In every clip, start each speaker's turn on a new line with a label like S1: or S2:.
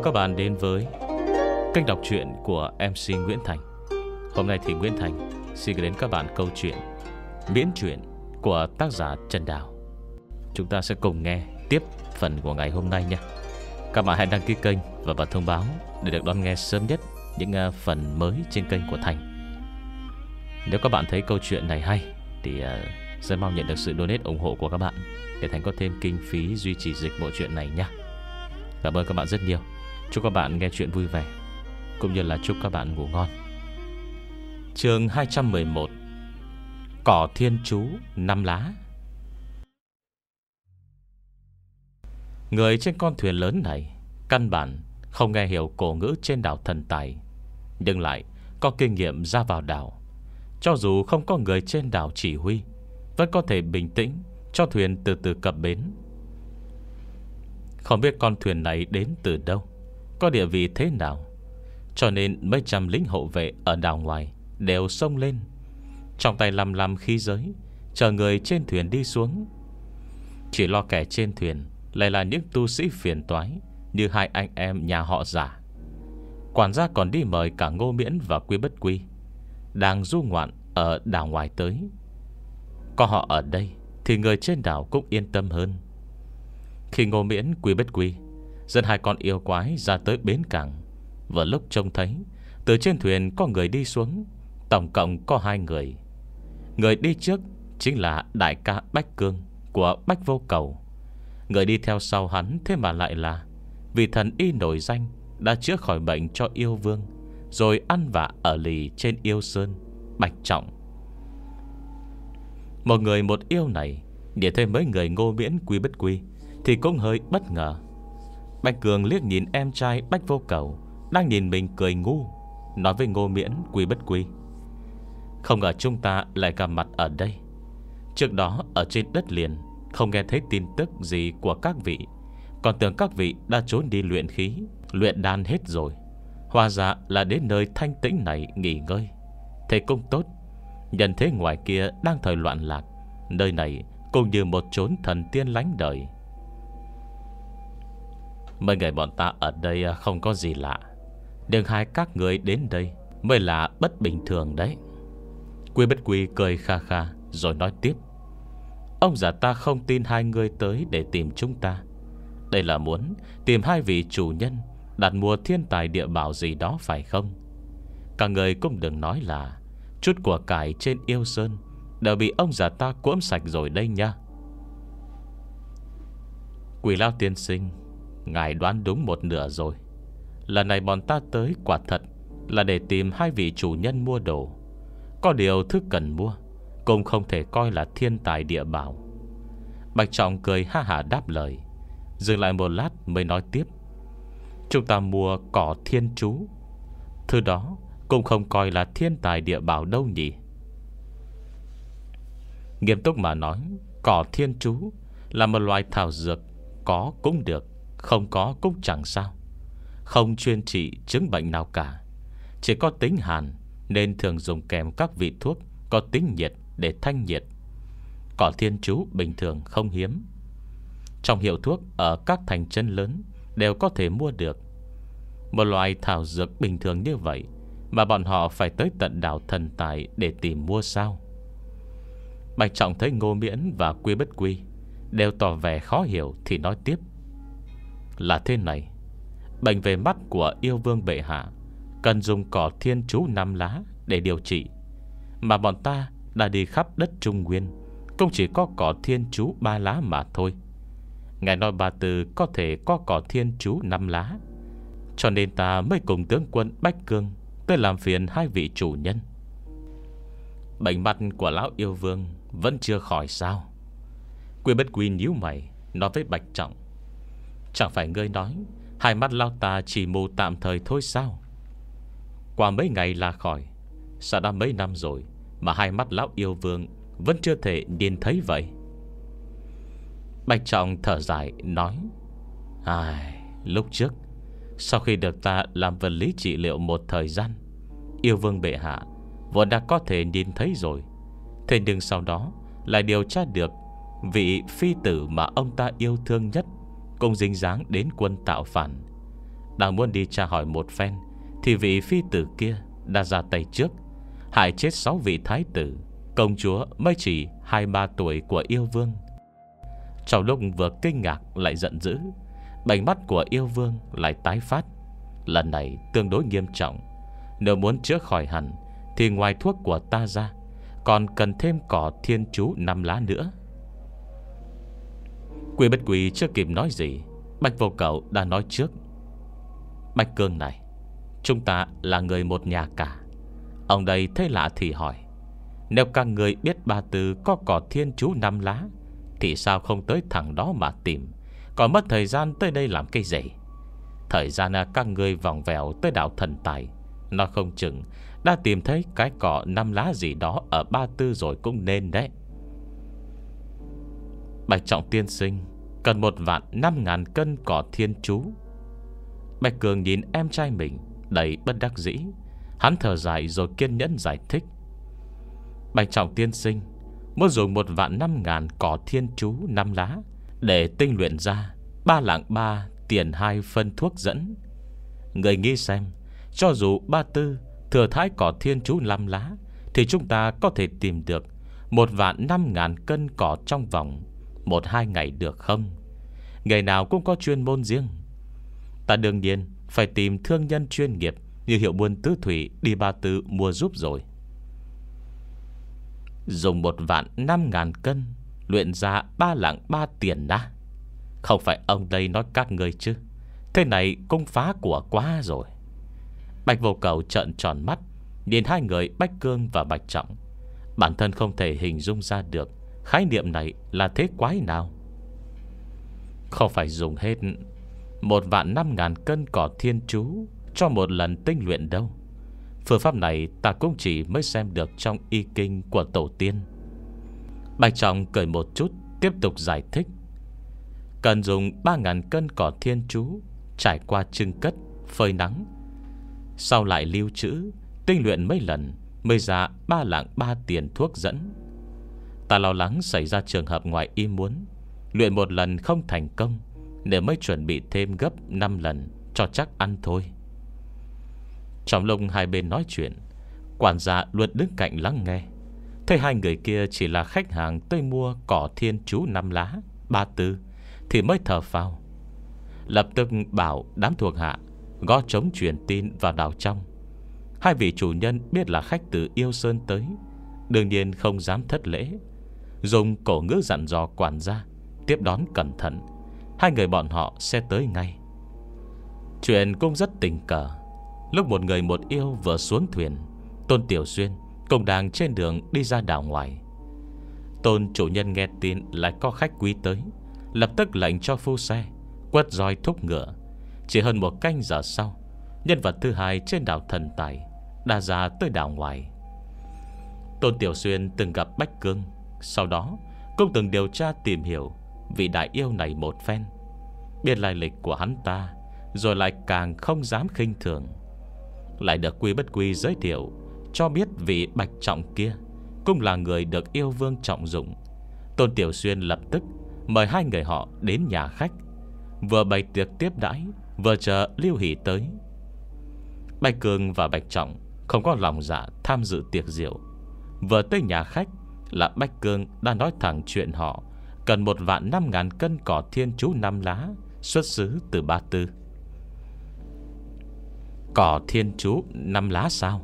S1: mời các bạn đến với kênh đọc truyện của MC Nguyễn Thành. Hôm nay thì Nguyễn Thành xin gửi đến các bạn câu chuyện Miễn truyện của tác giả Trần Đào. Chúng ta sẽ cùng nghe tiếp phần của ngày hôm nay nha Các bạn hãy đăng ký kênh và bật thông báo Để được đón nghe sớm nhất những à, phần mới trên kênh của Thành. Nếu các bạn thấy câu chuyện này hay Thì à, rất mong nhận được sự donate ủng hộ của các bạn Để Thành có thêm kinh phí duy trì dịch bộ truyện này nha Cảm ơn các bạn rất nhiều. Chúc các bạn nghe chuyện vui vẻ, Cũng như là chúc các bạn ngủ ngon. Chương 211 Cỏ thiên chú, năm lá. Người trên con thuyền lớn này Căn bản không nghe hiểu cổ ngữ trên đảo thần tài, Nhưng lại có kinh nghiệm ra vào đảo. Cho dù không có người trên đảo chỉ huy, Vẫn có thể bình tĩnh Cho thuyền từ từ cập bến. Không biết con thuyền này đến từ đâu có địa vị thế nào, Cho nên mấy trăm lính hộ vệ Ở đảo ngoài đều sông lên, Trong tay lầm lầm khí giới, Chờ người trên thuyền đi xuống. Chỉ lo kẻ trên thuyền Lại là những tu sĩ phiền toái Như hai anh em nhà họ giả. Quản gia còn đi mời cả Ngô Miễn và Quy Bất Quy Đang du ngoạn ở đảo ngoài tới. Có họ ở đây Thì người trên đảo cũng yên tâm hơn. Khi Ngô Miễn, Quy Bất Quy Dẫn hai con yêu quái ra tới bến cảng. Vừa lúc trông thấy, Từ trên thuyền có người đi xuống. Tổng cộng có hai người. Người đi trước chính là đại ca Bách Cương Của Bách Vô Cầu. Người đi theo sau hắn Thế mà lại là, Vì thần y nổi danh, Đã chữa khỏi bệnh cho yêu vương, Rồi ăn vạ ở lì trên yêu sơn, Bạch Trọng. Một người một yêu này, Để thêm mấy người ngô miễn quý bất quy, Thì cũng hơi bất ngờ. Bạch Cường liếc nhìn em trai Bách Vô Cầu, Đang nhìn mình cười ngu, Nói với ngô miễn quy bất quy. Không ngờ chúng ta lại gặp mặt ở đây. Trước đó, ở trên đất liền, Không nghe thấy tin tức gì của các vị. Còn tưởng các vị đã trốn đi luyện khí, Luyện đan hết rồi. Hòa dạ là đến nơi thanh tĩnh này nghỉ ngơi. Thế cũng tốt, Nhân thế ngoài kia đang thời loạn lạc, Nơi này cũng như một chốn thần tiên lánh đời. Mấy người bọn ta ở đây à, không có gì lạ. Nhưng hai các người đến đây Mới là bất bình thường đấy. Quy bất quy cười kha kha, Rồi nói tiếp. Ông già ta không tin hai người tới để tìm chúng ta. Đây là muốn Tìm hai vị chủ nhân Đặt mua thiên tài địa bảo gì đó phải không? Cả người cũng đừng nói là Chút của cải trên yêu sơn Đều bị ông già ta cuỗm sạch rồi đây nha. Quỷ lao tiên sinh Ngài đoán đúng một nửa rồi. Lần này bọn ta tới quả thật Là để tìm hai vị chủ nhân mua đồ. Có điều thứ cần mua, Cũng không thể coi là thiên tài địa bảo. Bạch Trọng cười ha hả đáp lời, Dừng lại một lát mới nói tiếp. Chúng ta mua cỏ thiên chú. Thứ đó Cũng không coi là thiên tài địa bảo đâu nhỉ? Nghiêm túc mà nói, Cỏ thiên chú Là một loài thảo dược Có cũng được. Không có cũng chẳng sao. Không chuyên trị chứng bệnh nào cả. Chỉ có tính hàn Nên thường dùng kèm các vị thuốc Có tính nhiệt để thanh nhiệt. Cỏ thiên chú bình thường không hiếm. Trong hiệu thuốc Ở các thành chân lớn Đều có thể mua được. Một loài thảo dược bình thường như vậy Mà bọn họ phải tới tận đảo thần tài Để tìm mua sao? Bạch Trọng thấy Ngô Miễn và Quy Bất Quy Đều tỏ vẻ khó hiểu Thì nói tiếp. Là thế này. Bệnh về mắt của yêu vương bệ hạ Cần dùng cỏ thiên chú năm lá Để điều trị. Mà bọn ta đã đi khắp đất Trung Nguyên, Cũng chỉ có cỏ thiên chú ba lá mà thôi. Ngài nói bà Từ có thể có cỏ thiên chú năm lá, Cho nên ta mới cùng tướng quân Bách Cương Tới làm phiền hai vị chủ nhân. Bệnh mắt của lão yêu vương Vẫn chưa khỏi sao. Quy bất quy nhíu mày, Nói với Bạch Trọng. Chẳng phải ngươi nói Hai mắt lao ta chỉ mù tạm thời thôi sao? Qua mấy ngày là khỏi Sao đã mấy năm rồi Mà hai mắt lão yêu vương Vẫn chưa thể nhìn thấy vậy? Bạch Trọng thở dài nói Ai, Lúc trước Sau khi được ta làm vật lý trị liệu một thời gian Yêu vương bệ hạ Vốn đã có thể nhìn thấy rồi. Thế nhưng sau đó Lại điều tra được Vị phi tử mà ông ta yêu thương nhất cũng dính dáng đến quân tạo phản. Đang muốn đi tra hỏi một phen, Thì vị phi tử kia đã ra tay trước, Hại chết 6 vị thái tử, Công chúa mới chỉ 23 tuổi của yêu vương. Trong lúc vừa kinh ngạc lại giận dữ, Bành mắt của yêu vương lại tái phát. Lần này tương đối nghiêm trọng, Nếu muốn chữa khỏi hẳn Thì ngoài thuốc của ta ra, Còn cần thêm cỏ thiên chú năm lá nữa. Quy bất quy chưa kịp nói gì, Bạch vô cầu đã nói trước. Bạch cương này, Chúng ta là người một nhà cả. Ông đây thấy lạ thì hỏi, Nếu các người biết ba từ Có cỏ thiên chú năm lá, Thì sao không tới thẳng đó mà tìm? Còn mất thời gian tới đây làm cái gì? Thời gian à, các người vòng vèo Tới đảo thần tài Nó không chừng Đã tìm thấy cái cỏ năm lá gì đó Ở ba tư rồi cũng nên đấy. Bạch trọng tiên sinh Cần một vạn năm ngàn cân cỏ thiên chú. Bạch Cường nhìn em trai mình Đầy bất đắc dĩ. Hắn thở dài rồi kiên nhẫn giải thích. Bạch trọng tiên sinh, Muốn dùng một vạn năm ngàn cỏ thiên chú năm lá Để tinh luyện ra Ba lạng ba tiền hai phân thuốc dẫn. Người nghĩ xem, Cho dù ba tư Thừa thái cỏ thiên chú năm lá, Thì chúng ta có thể tìm được Một vạn năm ngàn cân cỏ trong vòng một hai ngày được không? Ngày nào cũng có chuyên môn riêng. Ta đương nhiên Phải tìm thương nhân chuyên nghiệp Như hiệu buôn tứ thủy đi ba tư mua giúp rồi. Dùng một vạn năm ngàn cân Luyện ra ba lạng ba tiền đã. Không phải ông đây nói các người chứ. Thế này cũng phá của quá rồi. Bạch vô cầu trợn tròn mắt, Nhìn hai người Bách Cương và Bạch Trọng. Bản thân không thể hình dung ra được Khái niệm này là thế quái nào? Không phải dùng hết Một vạn năm ngàn cân cỏ thiên chú Cho một lần tinh luyện đâu. Phương pháp này ta cũng chỉ mới xem được Trong y kinh của tổ tiên. Bạch Trọng cười một chút, Tiếp tục giải thích. Cần dùng 3.000 cân cỏ thiên chú Trải qua trưng cất, Phơi nắng. Sau lại lưu trữ, Tinh luyện mấy lần, Mới ra ba lạng ba tiền thuốc dẫn. Ta lo lắng xảy ra trường hợp ngoài ý muốn. Luyện một lần không thành công Để mới chuẩn bị thêm gấp 5 lần Cho chắc ăn thôi. Trong lúc hai bên nói chuyện, Quản gia luôn đứng cạnh lắng nghe. Thấy hai người kia chỉ là khách hàng Tới mua cỏ thiên chú năm lá, Ba tư, Thì mới thở phào. Lập tức bảo đám thuộc hạ Gó chống truyền tin vào đào trong. Hai vị chủ nhân biết là khách từ Yêu Sơn tới, Đương nhiên không dám thất lễ. Dùng cổ ngữ dặn dò quản gia, Tiếp đón cẩn thận. Hai người bọn họ sẽ tới ngay. Chuyện cũng rất tình cờ. Lúc một người một yêu vừa xuống thuyền, Tôn Tiểu Xuyên Cũng đang trên đường đi ra đảo ngoài. Tôn chủ nhân nghe tin Lại có khách quý tới, Lập tức lệnh cho phu xe, Quất roi thúc ngựa. Chỉ hơn một canh giờ sau, Nhân vật thứ hai trên đảo thần tài Đã ra tới đảo ngoài. Tôn Tiểu Xuyên từng gặp Bách Cương sau đó cũng từng điều tra tìm hiểu Vị đại yêu này một phen, Biết lai lịch của hắn ta, Rồi lại càng không dám khinh thường. Lại được quy bất quy giới thiệu, Cho biết vị bạch trọng kia Cũng là người được yêu vương trọng dụng. Tôn Tiểu Xuyên lập tức Mời hai người họ đến nhà khách, Vừa bày tiệc tiếp đãi, Vừa chờ Lưu Hỷ tới. Bạch Cường và Bạch Trọng Không có lòng dạ tham dự tiệc rượu, Vừa tới nhà khách là bách cương đã nói thẳng chuyện họ. Cần một vạn năm ngàn cân cỏ thiên chú năm lá, Xuất xứ từ Ba Tư. Cỏ thiên chú năm lá sao?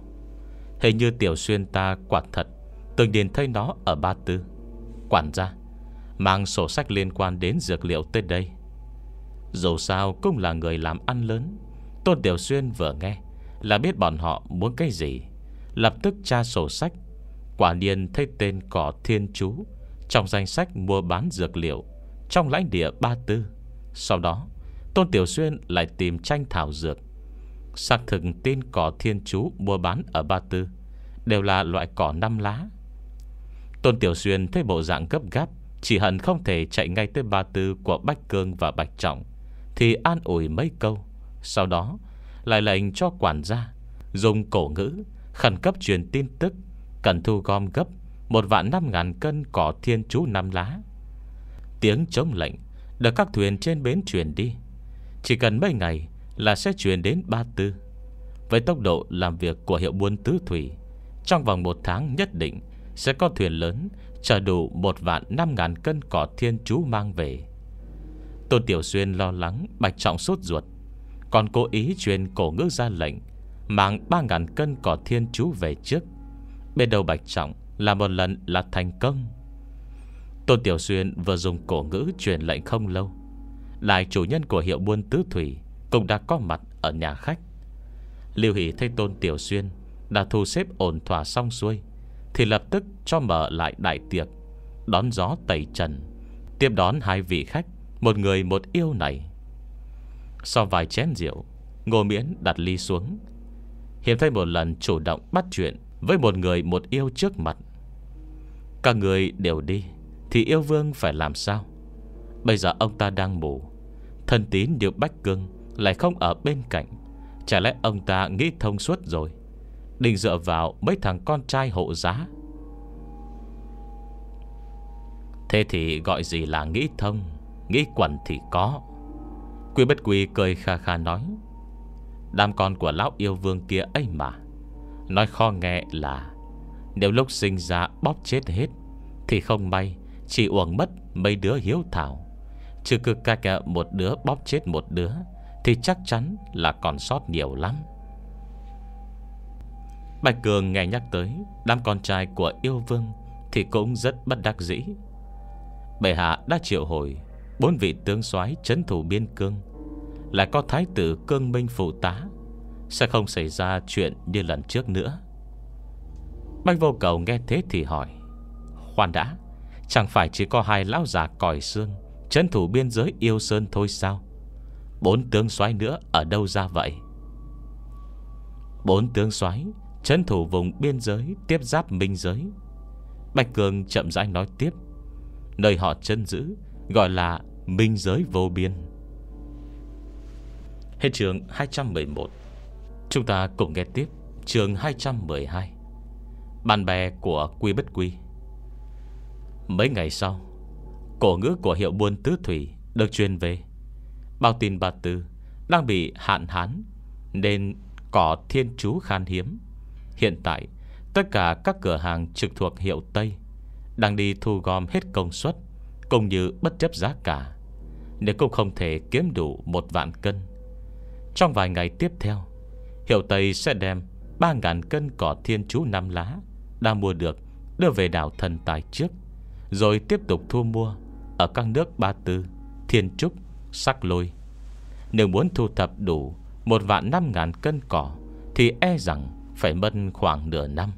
S1: Hình như tiểu xuyên ta quả thật Từng điền thấy nó ở Ba Tư. Quản gia, Mang sổ sách liên quan đến dược liệu tới đây. Dù sao cũng là người làm ăn lớn. Tôn Tiểu Xuyên vừa nghe Là biết bọn họ muốn cái gì, Lập tức tra sổ sách Quả nhiên thấy tên cỏ thiên chú, Trong danh sách mua bán dược liệu, Trong lãnh địa Ba Tư. Sau đó, Tôn Tiểu Xuyên lại tìm tranh thảo dược. Xác thực tên cỏ thiên chú mua bán ở Ba Tư Đều là loại cỏ năm lá. Tôn Tiểu Xuyên thấy bộ dạng gấp gáp, Chỉ hận không thể chạy ngay tới Ba Tư Của Bách Cương và Bạch Trọng, Thì an ủi mấy câu, Sau đó lại lệnh cho quản gia Dùng cổ ngữ Khẩn cấp truyền tin tức Cần thu gom gấp Một vạn năm ngàn cân cỏ thiên chú năm lá. Tiếng chống lệnh Được các thuyền trên bến truyền đi. Chỉ cần mấy ngày Là sẽ chuyển đến Ba Tư, Với tốc độ làm việc của hiệu buôn tứ thủy. Trong vòng một tháng nhất định Sẽ có thuyền lớn Chở đủ một vạn năm ngàn cân cỏ thiên chú mang về. Tôn Tiểu Xuyên lo lắng, Bạch Trọng sốt ruột, Còn cố ý truyền cổ ngữ ra lệnh, Mang ba ngàn cân cỏ thiên chú về trước. Bên đầu Bạch Trọng Là một lần là thành công. Tôn Tiểu Xuyên vừa dùng cổ ngữ truyền lệnh không lâu. Lại chủ nhân của hiệu buôn tứ thủy Cũng đã có mặt ở nhà khách. Lưu Hỷ thấy Tôn Tiểu Xuyên Đã thu xếp ổn thỏa xong xuôi, Thì lập tức cho mở lại đại tiệc, Đón gió tẩy trần, Tiếp đón hai vị khách, Một người một yêu này. Sau vài chén rượu, Ngô Miễn đặt ly xuống. Hiếm thấy một lần chủ động bắt chuyện với một người một yêu trước mặt. Các người đều đi, Thì yêu vương phải làm sao? Bây giờ ông ta đang mù Thân tín điều Bách Cương Lại không ở bên cạnh. Chả lẽ ông ta nghĩ thông suốt rồi? Định dựa vào mấy thằng con trai hộ giá. Thế thì gọi gì là nghĩ thông, Nghĩ quẩn thì có. Quy bất quy cười kha kha nói, Đám con của lão yêu vương kia ấy mà. Nói kho nghe là, Nếu lúc sinh ra bóp chết hết, Thì không may, Chỉ uổng mất mấy đứa hiếu thảo. Chứ cứ cách một đứa bóp chết một đứa, Thì chắc chắn là còn sót nhiều lắm. Bạch Cường nghe nhắc tới, Đám con trai của yêu vương Thì cũng rất bất đắc dĩ. Bệ hạ đã triệu hồi, Bốn vị tướng soái chấn thủ biên cương, Lại có thái tử cương minh phụ tá. Sẽ không xảy ra chuyện như lần trước nữa. Bạch vô cầu nghe thế thì hỏi, Khoan đã, Chẳng phải chỉ có hai lão già còi xương Chấn thủ biên giới yêu sơn thôi sao? Bốn tướng soái nữa Ở đâu ra vậy? Bốn tướng soái Chấn thủ vùng biên giới Tiếp giáp minh giới. Bạch Cường chậm rãi nói tiếp, Nơi họ chân giữ Gọi là minh giới vô biên. Hết trường 211 Chúng ta cùng nghe tiếp Trường 212 Bạn bè của Quy Bất Quy. Mấy ngày sau, Cổ ngữ của hiệu buôn tứ thủy Được truyền về. Bao tin bà Tư Đang bị hạn hán Nên cỏ thiên chú khan hiếm. Hiện tại, Tất cả các cửa hàng trực thuộc hiệu Tây Đang đi thu gom hết công suất Cũng như bất chấp giá cả, Nếu cũng không thể kiếm đủ một vạn cân. Trong vài ngày tiếp theo Hiệu Tây sẽ đem 3.000 cân cỏ thiên chú năm lá Đã mua được, Đưa về đảo thần tài trước, Rồi tiếp tục thu mua Ở các nước Ba Tư, Thiên Trúc, Sắc Lôi. Nếu muốn thu thập đủ Một vạn năm ngàn cân cỏ Thì e rằng phải mất khoảng nửa năm.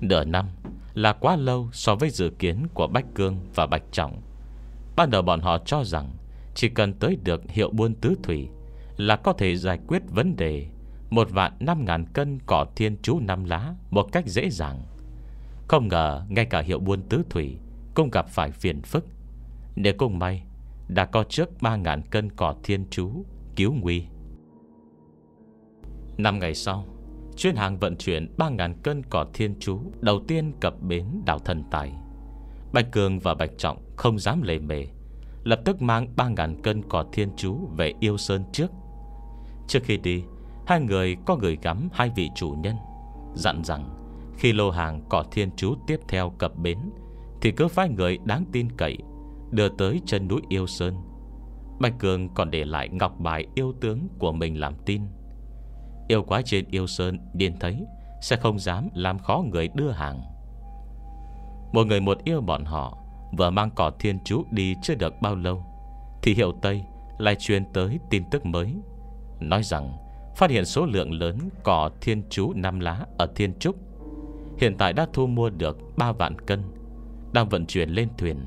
S1: Nửa năm là quá lâu so với dự kiến của Bách Cương và Bạch Trọng. Ban đầu bọn họ cho rằng Chỉ cần tới được hiệu buôn tứ thủy Là có thể giải quyết vấn đề một vạn năm ngàn cân cỏ thiên chú năm lá, Một cách dễ dàng. Không ngờ ngay cả hiệu buôn tứ thủy Cũng gặp phải phiền phức. Nếu cùng may, Đã có trước ba ngàn cân cỏ thiên chú Cứu nguy. Năm ngày sau Chuyên hàng vận chuyển 3.000 cân cỏ thiên chú Đầu tiên cập bến đảo thần tài. Bạch Cường và Bạch Trọng Không dám lề mề, Lập tức mang 3.000 cân cỏ thiên chú Về yêu sơn trước. Trước khi đi Hai người có gửi gắm hai vị chủ nhân, Dặn rằng Khi lô hàng cỏ thiên chú tiếp theo cập bến, Thì cứ phái người đáng tin cậy Đưa tới chân núi yêu sơn. Bạch Cường còn để lại ngọc bài yêu tướng của mình làm tin. Yêu quái trên yêu sơn điên thấy Sẽ không dám làm khó người đưa hàng. Một người một yêu bọn họ Vừa mang cỏ thiên chú đi chưa được bao lâu, Thì hiệu Tây lại truyền tới tin tức mới, Nói rằng Phát hiện số lượng lớn cỏ thiên chú năm lá ở Thiên Trúc. Hiện tại đã thu mua được 3 vạn cân, Đang vận chuyển lên thuyền.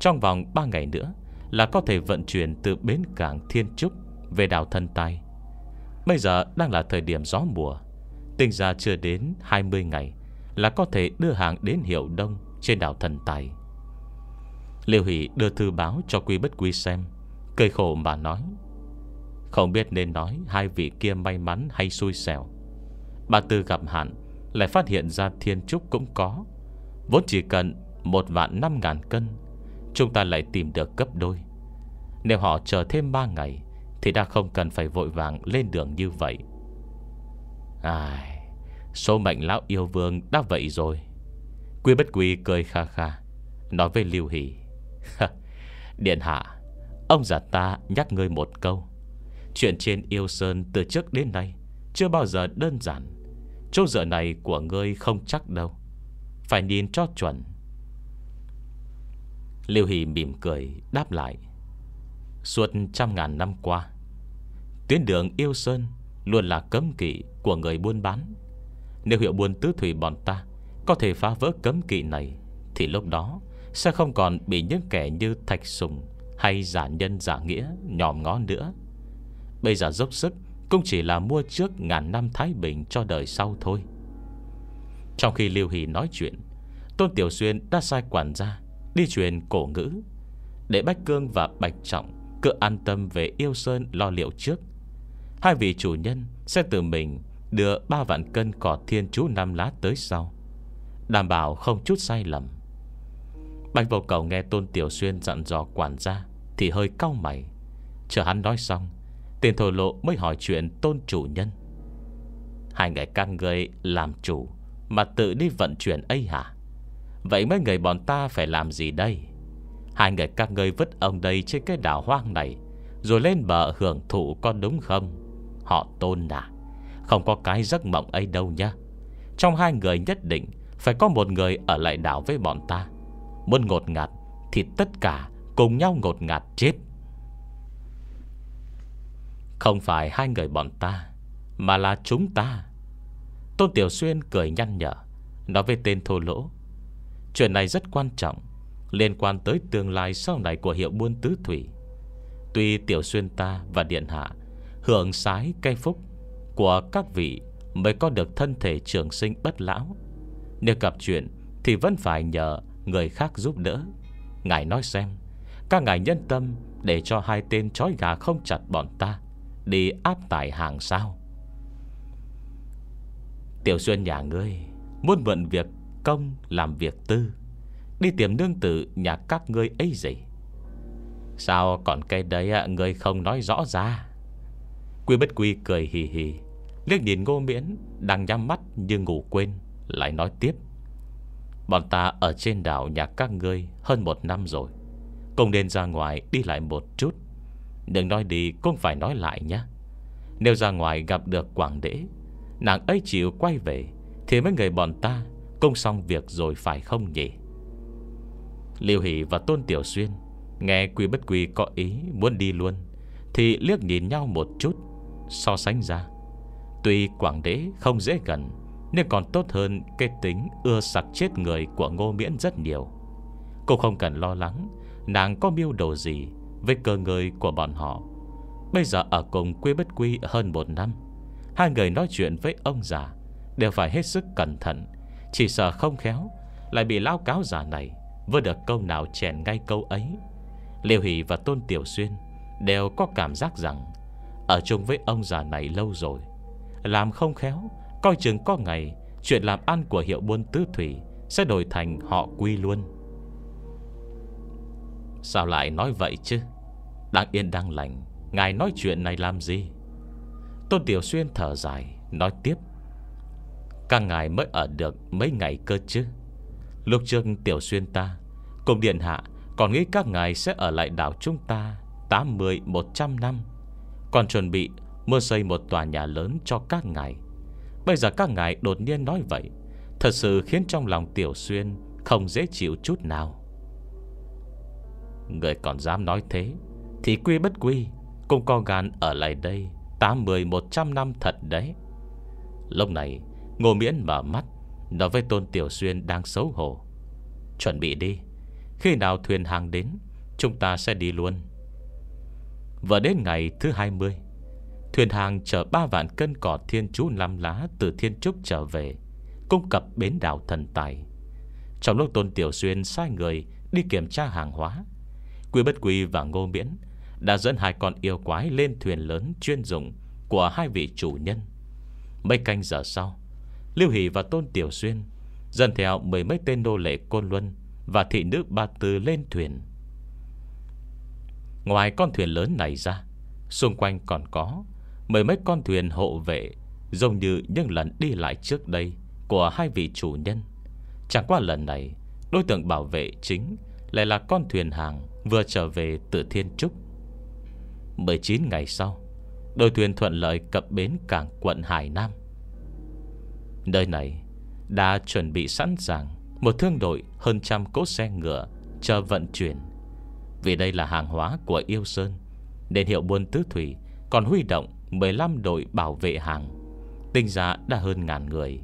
S1: Trong vòng 3 ngày nữa Là có thể vận chuyển từ bến cảng Thiên Trúc Về đảo Thân Tai Bây giờ đang là thời điểm gió mùa Tinh ra chưa đến 20 ngày Là có thể đưa hàng đến hiệu đông Trên đảo Thần Tài. Liêu Hỷ đưa thư báo cho Quy Bất Quy xem, Cười khổ mà nói không biết nên nói Hai vị kia may mắn hay xui xẻo. Bà Tư gặp hạn, Lại phát hiện ra thiên trúc cũng có. Vốn chỉ cần Một vạn năm ngàn cân, Chúng ta lại tìm được gấp đôi. Nếu họ chờ thêm ba ngày, Thì đã không cần phải vội vàng lên đường như vậy. Ai, Số mệnh lão yêu vương đã vậy rồi. Quy bất quy cười kha kha, Nói với Lưu Hỷ. Điện hạ, Ông già ta nhắc ngươi một câu. Chuyện trên yêu sơn từ trước đến nay Chưa bao giờ đơn giản. Chỗ dựa này của ngươi không chắc đâu. Phải nhìn cho chuẩn. Lưu Hỷ mỉm cười, đáp lại. Suốt trăm ngàn năm qua, Tuyến đường yêu sơn Luôn là cấm kỵ của người buôn bán. Nếu hiệu buôn tứ thủy bọn ta Có thể phá vỡ cấm kỵ này, Thì lúc đó Sẽ không còn bị những kẻ như Thạch Sùng Hay giả nhân giả nghĩa nhòm ngó nữa. Bây giờ dốc sức, Cũng chỉ là mua trước ngàn năm Thái Bình Cho đời sau thôi. Trong khi Lưu Hỷ nói chuyện, Tôn Tiểu Xuyên đã sai quản gia, Đi truyền cổ ngữ, Để Bách Cương và Bạch Trọng Cứ an tâm về yêu Sơn lo liệu trước. Hai vị chủ nhân sẽ tự mình Đưa ba vạn cân cỏ thiên chú năm lá tới sau, Đảm bảo không chút sai lầm. Bạch vô cầu nghe Tôn Tiểu Xuyên dặn dò quản gia Thì hơi cau mày. Chờ hắn nói xong Tiền thổ lộ mới hỏi chuyện Tôn chủ nhân. Hai người can người làm chủ Mà tự đi vận chuyển ấy hả? Vậy mấy người bọn ta phải làm gì đây? Hai người các người vứt ông đây Trên cái đảo hoang này, Rồi lên bờ hưởng thụ con đúng không? Họ tôn à Không có cái giấc mộng ấy đâu nhá. Trong hai người nhất định Phải có một người ở lại đảo với bọn ta. Muốn ngột ngạt Thì tất cả cùng nhau ngột ngạt chết. Không phải hai người bọn ta, Mà là chúng ta. Tôn Tiểu Xuyên cười nhăn nhở, Nói với tên thô lỗ. Chuyện này rất quan trọng, Liên quan tới tương lai sau này của hiệu buôn tứ thủy. Tuy Tiểu Xuyên ta và Điện Hạ Hưởng sái cây phúc Của các vị Mới có được thân thể trường sinh bất lão, Nếu gặp chuyện Thì vẫn phải nhờ người khác giúp đỡ. Ngài nói xem, Các ngài nhân tâm Để cho hai tên chói gà không chặt bọn ta. Đi áp tải hàng sao? Tiểu Xuyên nhà ngươi Muốn mượn việc công làm việc tư, Đi tìm nương tử nhà các ngươi ấy gì? Sao còn cái đấy Ngươi không nói rõ ra? Quy bất quy cười hì hì, Liếc nhìn ngô miễn Đang nhắm mắt như ngủ quên, Lại nói tiếp. Bọn ta ở trên đảo nhà các ngươi Hơn một năm rồi Cùng nên ra ngoài đi lại một chút. Đừng nói đi, cũng phải nói lại nhé. Nếu ra ngoài gặp được quảng đế, Nàng ấy chịu quay về, Thì mấy người bọn ta Cũng xong việc rồi phải không nhỉ? Liêu Hỷ và Tôn Tiểu Xuyên Nghe Quy Bất Quy có ý muốn đi luôn, Thì liếc nhìn nhau một chút, So sánh ra. Tuy Quảng Đế không dễ gần, Nhưng còn tốt hơn cái tính ưa sặc chết người của Ngô Miễn rất nhiều. Cô không cần lo lắng Nàng có miêu đồ gì với cơ người của bọn họ. Bây giờ ở cùng quê Bất Quy hơn một năm, Hai người nói chuyện với ông già Đều phải hết sức cẩn thận, Chỉ sợ không khéo Lại bị lao cáo già này Vừa được câu nào chèn ngay câu ấy. Liêu Hỷ và Tôn Tiểu Xuyên Đều có cảm giác rằng Ở chung với ông già này lâu rồi, Làm không khéo, Coi chừng có ngày Chuyện làm ăn của hiệu buôn tứ thủy Sẽ đổi thành họ quy luôn. Sao lại nói vậy chứ? Đang yên đang lành, Ngài nói chuyện này làm gì? Tôn Tiểu Xuyên thở dài, Nói tiếp. Các ngài mới ở được mấy ngày cơ chứ? Lúc trước Tiểu Xuyên ta Cùng Điện Hạ Còn nghĩ các ngài sẽ ở lại đảo chúng ta 80-100 năm. Còn chuẩn bị mua xây một tòa nhà lớn cho các ngài. Bây giờ các ngài đột nhiên nói vậy, Thật sự khiến trong lòng Tiểu Xuyên Không dễ chịu chút nào. Người còn dám nói thế, Thì quy bất quy, Cũng có gan ở lại đây 80-100 năm thật đấy. Lúc này, Ngô Miễn mở mắt, Nói với Tôn Tiểu Xuyên đang xấu hổ. Chuẩn bị đi, Khi nào thuyền hàng đến, Chúng ta sẽ đi luôn. Vừa đến ngày thứ 20 Thuyền hàng chở 3 vạn cân cỏ thiên chú năm lá Từ thiên trúc trở về, Cung cập bến đảo thần tài. Trong lúc Tôn Tiểu Xuyên sai người Đi kiểm tra hàng hóa Quy Bất Quy và Ngô Miễn Đã dẫn hai con yêu quái lên thuyền lớn Chuyên dụng của hai vị chủ nhân. Mấy canh giờ sau, Lưu Hỷ và Tôn Tiểu Xuyên dần theo mười mấy tên nô lệ Côn Luân Và thị nữ Ba Tư lên thuyền. Ngoài con thuyền lớn này ra, Xung quanh còn có Mười mấy con thuyền hộ vệ, Giống như những lần đi lại trước đây Của hai vị chủ nhân. Chẳng qua lần này, Đối tượng bảo vệ chính Lại là con thuyền hàng Vừa trở về từ Thiên Trúc. 19 ngày sau, Đôi thuyền thuận lợi cập bến cảng quận Hải Nam. Nơi này Đã chuẩn bị sẵn sàng Một thương đội hơn trăm cỗ xe ngựa Chờ vận chuyển. Vì đây là hàng hóa của Yêu Sơn, Nên hiệu buôn tứ thủy Còn huy động 15 đội bảo vệ hàng, Tinh giá đã hơn ngàn người.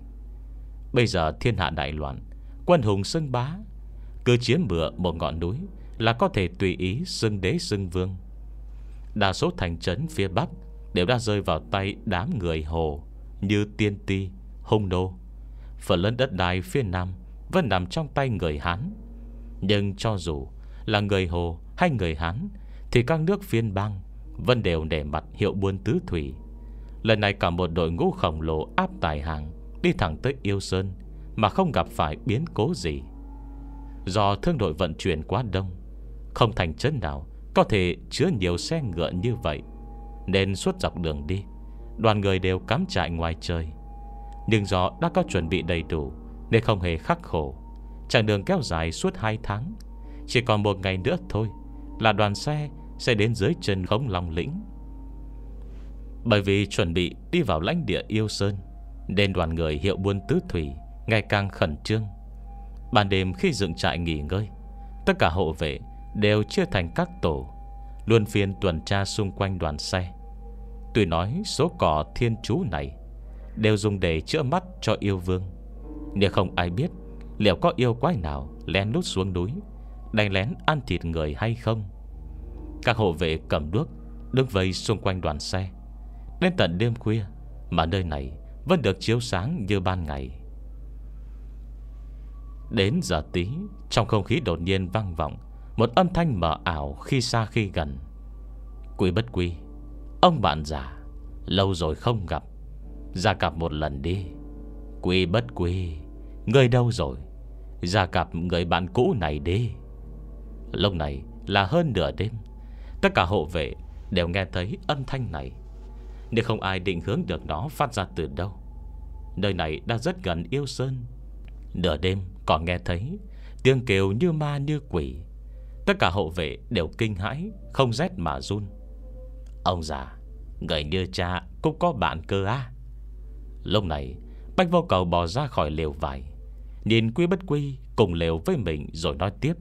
S1: Bây giờ thiên hạ đại loạn, Quân hùng sưng bá, Cứ chiếm bựa một ngọn núi là có thể tùy ý xưng đế xưng vương. Đa số thành trấn phía Bắc Đều đã rơi vào tay đám người hồ Như Tiên Ti, Hung Đô. Phần lớn đất đai phía Nam Vẫn nằm trong tay người Hán. Nhưng cho dù là người Hồ hay người Hán Thì các nước phiên bang Vẫn đều để mặt hiệu buôn tứ thủy. Lần này cả một đội ngũ khổng lồ áp tài hàng Đi thẳng tới Yêu Sơn Mà không gặp phải biến cố gì. Do thương đội vận chuyển quá đông không thành chân nào, Có thể chứa nhiều xe ngựa như vậy. Nên suốt dọc đường đi, Đoàn người đều cắm trại ngoài trời. Nhưng do đã có chuẩn bị đầy đủ, Nên không hề khắc khổ. Chặng đường kéo dài suốt 2 tháng, Chỉ còn một ngày nữa thôi Là đoàn xe sẽ đến dưới chân khống Long Lĩnh. Bởi vì chuẩn bị đi vào lãnh địa yêu Sơn, Nên đoàn người hiệu buôn tứ thủy Ngày càng khẩn trương. Ban đêm khi dựng trại nghỉ ngơi, Tất cả hộ vệ đều chia thành các tổ Luôn phiên tuần tra xung quanh đoàn xe. Tuy nói số cỏ thiên chú này Đều dùng để chữa mắt cho yêu vương, Nhưng không ai biết Liệu có yêu quái nào lén lút xuống núi, Đánh lén ăn thịt người hay không. Các hộ vệ cầm đuốc Đứng vây xung quanh đoàn xe. Đến tận đêm khuya Mà nơi này vẫn được chiếu sáng như ban ngày. Đến giờ tí, Trong không khí đột nhiên vang vọng một âm thanh mờ ảo khi xa khi gần. Quý bất quý, Ông bạn già, Lâu rồi không gặp. Ra cặp một lần đi. Quý bất quý, Người đâu rồi? Ra cặp người bạn cũ này đi. Lúc này là hơn nửa đêm, Tất cả hộ vệ Đều nghe thấy âm thanh này. Nhưng không ai định hướng được nó phát ra từ đâu. Nơi này đã rất gần yêu sơn. Nửa đêm còn nghe thấy Tiếng kêu như ma như quỷ. Tất cả hộ vệ đều kinh hãi Không rét mà run. Ông già Người như cha cũng có bạn cơ á. Lúc này Bách vô cầu bò ra khỏi lều vải Nhìn quy bất quy Cùng lều với mình rồi nói tiếp.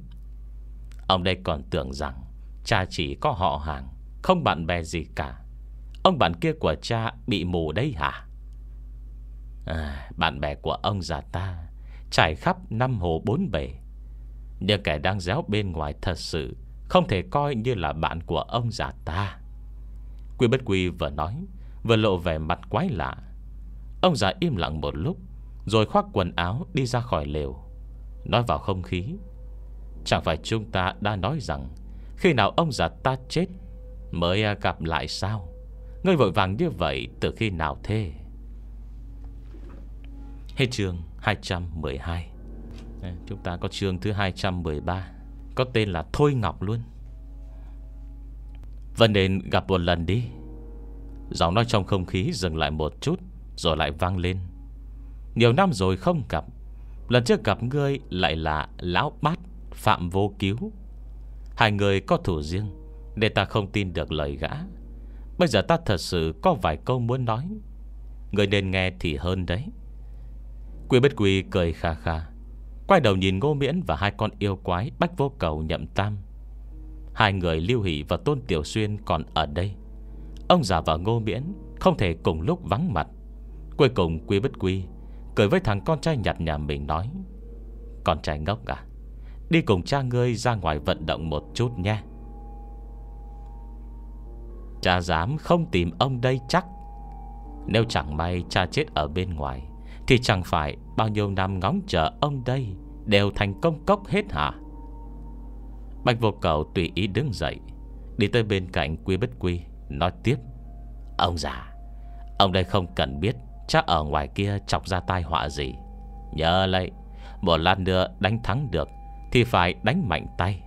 S1: Ông đây còn tưởng rằng Cha chỉ có họ hàng Không bạn bè gì cả. Ông bạn kia của cha bị mù đấy hả? À, Bạn bè của ông già ta Trải khắp năm hồ bốn bể. Nhưng kẻ đang réo bên ngoài thật sự Không thể coi như là bạn của ông già ta. Quy bất quy vừa nói, Vừa lộ vẻ mặt quái lạ. Ông già im lặng một lúc, Rồi khoác quần áo đi ra khỏi lều. Nói vào không khí, Chẳng phải chúng ta đã nói rằng Khi nào ông già ta chết Mới à, gặp lại sao? Ngươi vội vàng như vậy từ khi nào thế? Hết chương 212 Chúng ta có chương thứ 213 Có tên là Thôi Ngọc luôn. Vẫn nên gặp một lần đi. Giọng nói trong không khí dừng lại một chút, Rồi lại vang lên. Nhiều năm rồi không gặp. Lần trước gặp ngươi lại là Lão Bát Phạm Vô Cứu. Hai người có thủ riêng Để ta không tin được lời gã. Bây giờ ta thật sự có vài câu muốn nói. Người nên nghe thì hơn đấy. Quy bất quy cười khà khà Quay đầu nhìn ngô miễn và hai con yêu quái Bách vô cầu nhậm tam. Hai người lưu hỷ và tôn tiểu xuyên còn ở đây. Ông già và ngô miễn Không thể cùng lúc vắng mặt. Cuối cùng quy bất quy Cười với thằng con trai nhặt nhà mình nói, Con trai ngốc à Đi cùng cha ngươi ra ngoài vận động một chút nha Cha dám không tìm ông đây chắc. Nếu chẳng may cha chết ở bên ngoài Thì chẳng phải bao nhiêu năm ngóng chờ ông đây, Đều thành công cốc hết hả? Bạch vô cầu tùy ý đứng dậy, Đi tới bên cạnh quy bất quy, Nói tiếp. Ông già, Ông đây không cần biết Chắc ở ngoài kia chọc ra tai họa gì. Nhớ lấy, Một lát nữa đánh thắng được Thì phải đánh mạnh tay.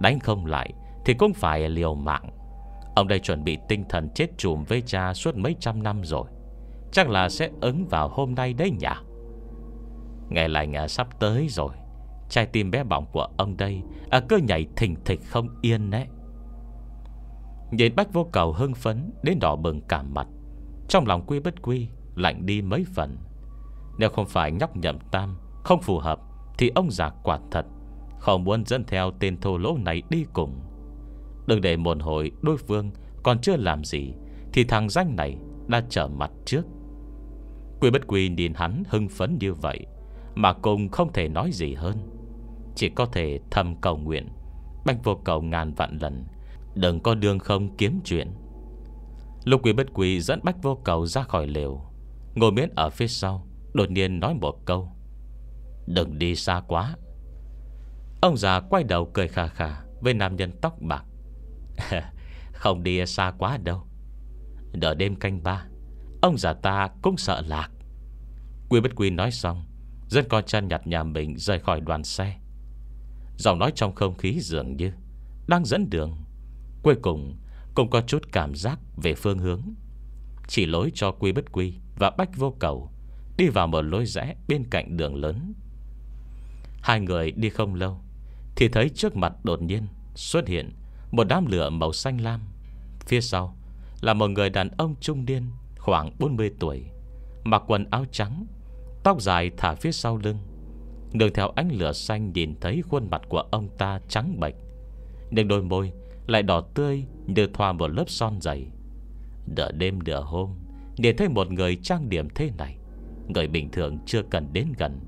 S1: Đánh không lại Thì cũng phải liều mạng. Ông đây chuẩn bị tinh thần chết chùm với cha suốt mấy trăm năm rồi. Chắc là sẽ ứng vào hôm nay đấy nhỉ? Ngày lành à, sắp tới rồi. Trái tim bé bỏng của ông đây à, Cứ nhảy thình thịch không yên đấy. Nhìn bách vô cầu hưng phấn Đến đỏ bừng cả mặt. Trong lòng quy bất quy Lạnh đi mấy phần. Nếu không phải nhóc nhậm tam Không phù hợp Thì ông già quả thật Không muốn dẫn theo tên thô lỗ này đi cùng. Đừng để một hồi đối phương Còn chưa làm gì Thì thằng danh này đã trở mặt trước. Quy bất quy nhìn hắn hưng phấn như vậy mà cùng không thể nói gì hơn. Chỉ có thể thầm cầu nguyện, bách vô cầu ngàn vạn lần, Đừng có đường không kiếm chuyện. Lục quỷ bất quỷ dẫn Bách vô cầu ra khỏi lều Ngồi miễn ở phía sau, Đột nhiên nói một câu. Đừng đi xa quá. Ông già quay đầu cười khà khà Với nam nhân tóc bạc. Không đi xa quá đâu. Đợi đêm canh ba, Ông già ta cũng sợ lạc. Quy bất quy nói xong Dân con chân nhặt nhà mình rời khỏi đoàn xe. Giọng nói trong không khí dường như Đang dẫn đường. Cuối cùng, cũng có chút cảm giác về phương hướng. Chỉ lối cho quy bất quy Và bách vô cầu Đi vào một lối rẽ bên cạnh đường lớn. Hai người đi không lâu Thì thấy trước mặt đột nhiên Xuất hiện một đám lửa màu xanh lam. Phía sau Là một người đàn ông trung niên Khoảng 40 tuổi, Mặc quần áo trắng Tóc dài thả phía sau lưng. Đường theo ánh lửa xanh nhìn thấy khuôn mặt của ông ta trắng bệch. Nhưng đôi môi lại đỏ tươi Như thoa một lớp son dày. Đỡ đêm nửa hôm, Nhìn thấy một người trang điểm thế này, Người bình thường chưa cần đến gần,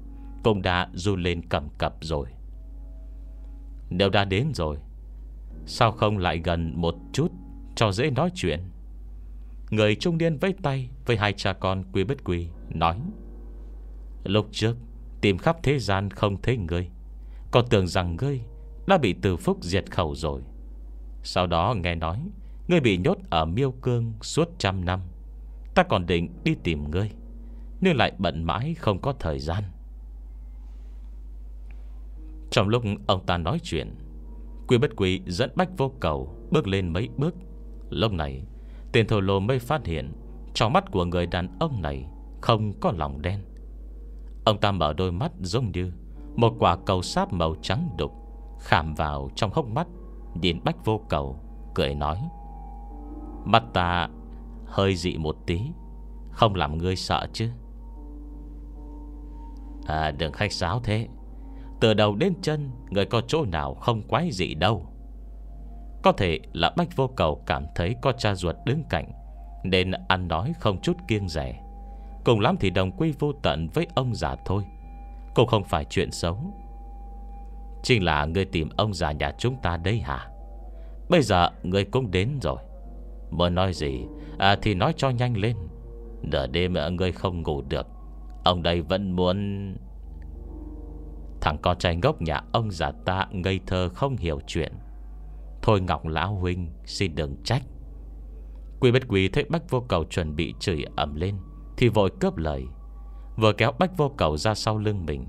S1: Cũng đã du lên cầm cập rồi. Nếu đã đến rồi, Sao không lại gần một chút Cho dễ nói chuyện? Người trung niên vẫy tay Với hai cha con quý bất quý, Nói Lúc trước, Tìm khắp thế gian không thấy ngươi. Còn tưởng rằng ngươi Đã bị từ phúc diệt khẩu rồi. Sau đó nghe nói, Ngươi bị nhốt ở miêu cương suốt trăm năm. Ta còn định đi tìm ngươi, Nhưng lại bận mãi không có thời gian. Trong lúc ông ta nói chuyện, Quy bất quý dẫn bách vô cầu Bước lên mấy bước. Lúc này, Tiền thổ lô mới phát hiện Trong mắt của người đàn ông này Không có lòng đen. Ông ta mở đôi mắt giống như Một quả cầu sáp màu trắng đục, Khảm vào trong hốc mắt Nhìn bách vô cầu, Cười nói, Mắt ta hơi dị một tí, Không làm ngươi sợ chứ? À đừng khách sáo thế. Từ đầu đến chân, Người có chỗ nào không quái dị đâu. Có thể là Bách Vô Cầu Cảm thấy có cha ruột đứng cạnh, Nên ăn nói không chút kiêng rẻ. Cùng lắm thì đồng quy vô tận với ông già thôi. Cũng không phải chuyện xấu. Chính là người tìm ông già nhà chúng ta đây hả? Bây giờ người cũng đến rồi. Muốn nói gì? À, Thì nói cho nhanh lên. Nửa đêm người không ngủ được. Ông đây vẫn muốn Thằng con trai ngốc nhà ông già ta Ngây thơ không hiểu chuyện. Thôi Ngọc Lão Huynh Xin đừng trách. Quy bất quý thấy Bách Vô Cầu chuẩn bị chửi ẩm lên. Thì vội cướp lời. Vừa kéo Bách Vô Cầu ra sau lưng mình,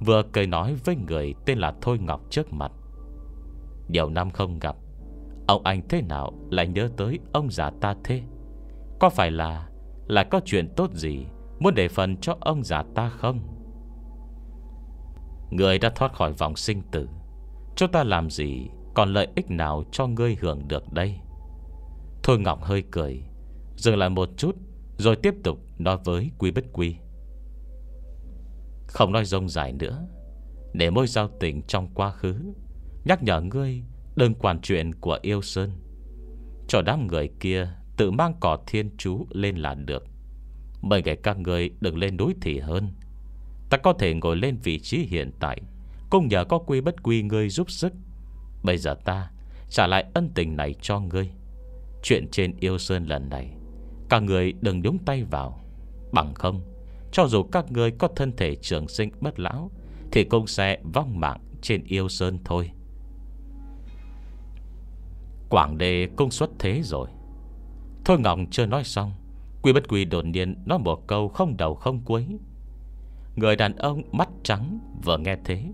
S1: Vừa cười nói với người tên là Thôi Ngọc trước mặt. Nhiều năm không gặp, Ông anh thế nào lại nhớ tới ông già ta thế? Có phải là Là có chuyện tốt gì Muốn để phần cho ông già ta không? Người đã thoát khỏi vòng sinh tử, Chúng ta làm gì Còn lợi ích nào cho ngươi hưởng được đây? Thôi Ngọc hơi cười, Dừng lại một chút, Rồi tiếp tục nói với Quy Bích Quy. Không nói rông dài nữa, Để môi giao tình trong quá khứ, Nhắc nhở ngươi Đừng quản chuyện của yêu Sơn. Cho đám người kia Tự mang cỏ thiên chú lên là được. Mời ngày các người đừng lên núi thì hơn. Ta có thể ngồi lên vị trí hiện tại, Cũng nhờ có quy bất quy ngươi giúp sức. Bây giờ ta Trả lại ân tình này cho ngươi. Chuyện trên yêu sơn lần này, Các người đừng đúng tay vào. Bằng không. Cho dù các người có thân thể trường sinh bất lão, Thì cũng sẽ vong mạng trên yêu sơn thôi. Quảng đề công suất thế rồi. Thôi Ngọc chưa nói xong, Quy bất quy đột nhiên nói một câu không đầu không cuối. Người đàn ông mắt trắng Vừa nghe thế,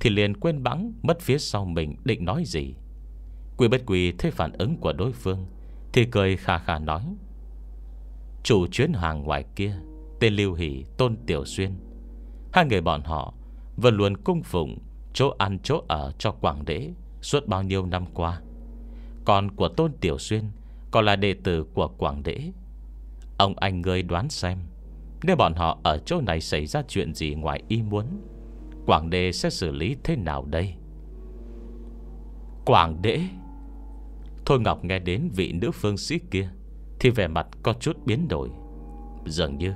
S1: Thì liền quên bẵng mất phía sau mình định nói gì. Quy bất quy thấy phản ứng của đối phương, Thì cười khà khà nói Chủ chuyến hàng ngoài kia, Tên Lưu Hỷ, Tôn Tiểu Xuyên. Hai người bọn họ Vẫn luôn cung phụng, Chỗ ăn chỗ ở cho Quảng Đế Suốt bao nhiêu năm qua. Còn của Tôn Tiểu Xuyên Còn là đệ tử của Quảng Đế. Ông anh ngươi đoán xem, Nếu bọn họ ở chỗ này xảy ra chuyện gì ngoài ý muốn, Quảng Đế sẽ xử lý thế nào đây? Quảng Đế? Thôi Ngọc nghe đến vị nữ phương sĩ kia thì vẻ mặt có chút biến đổi. Dường như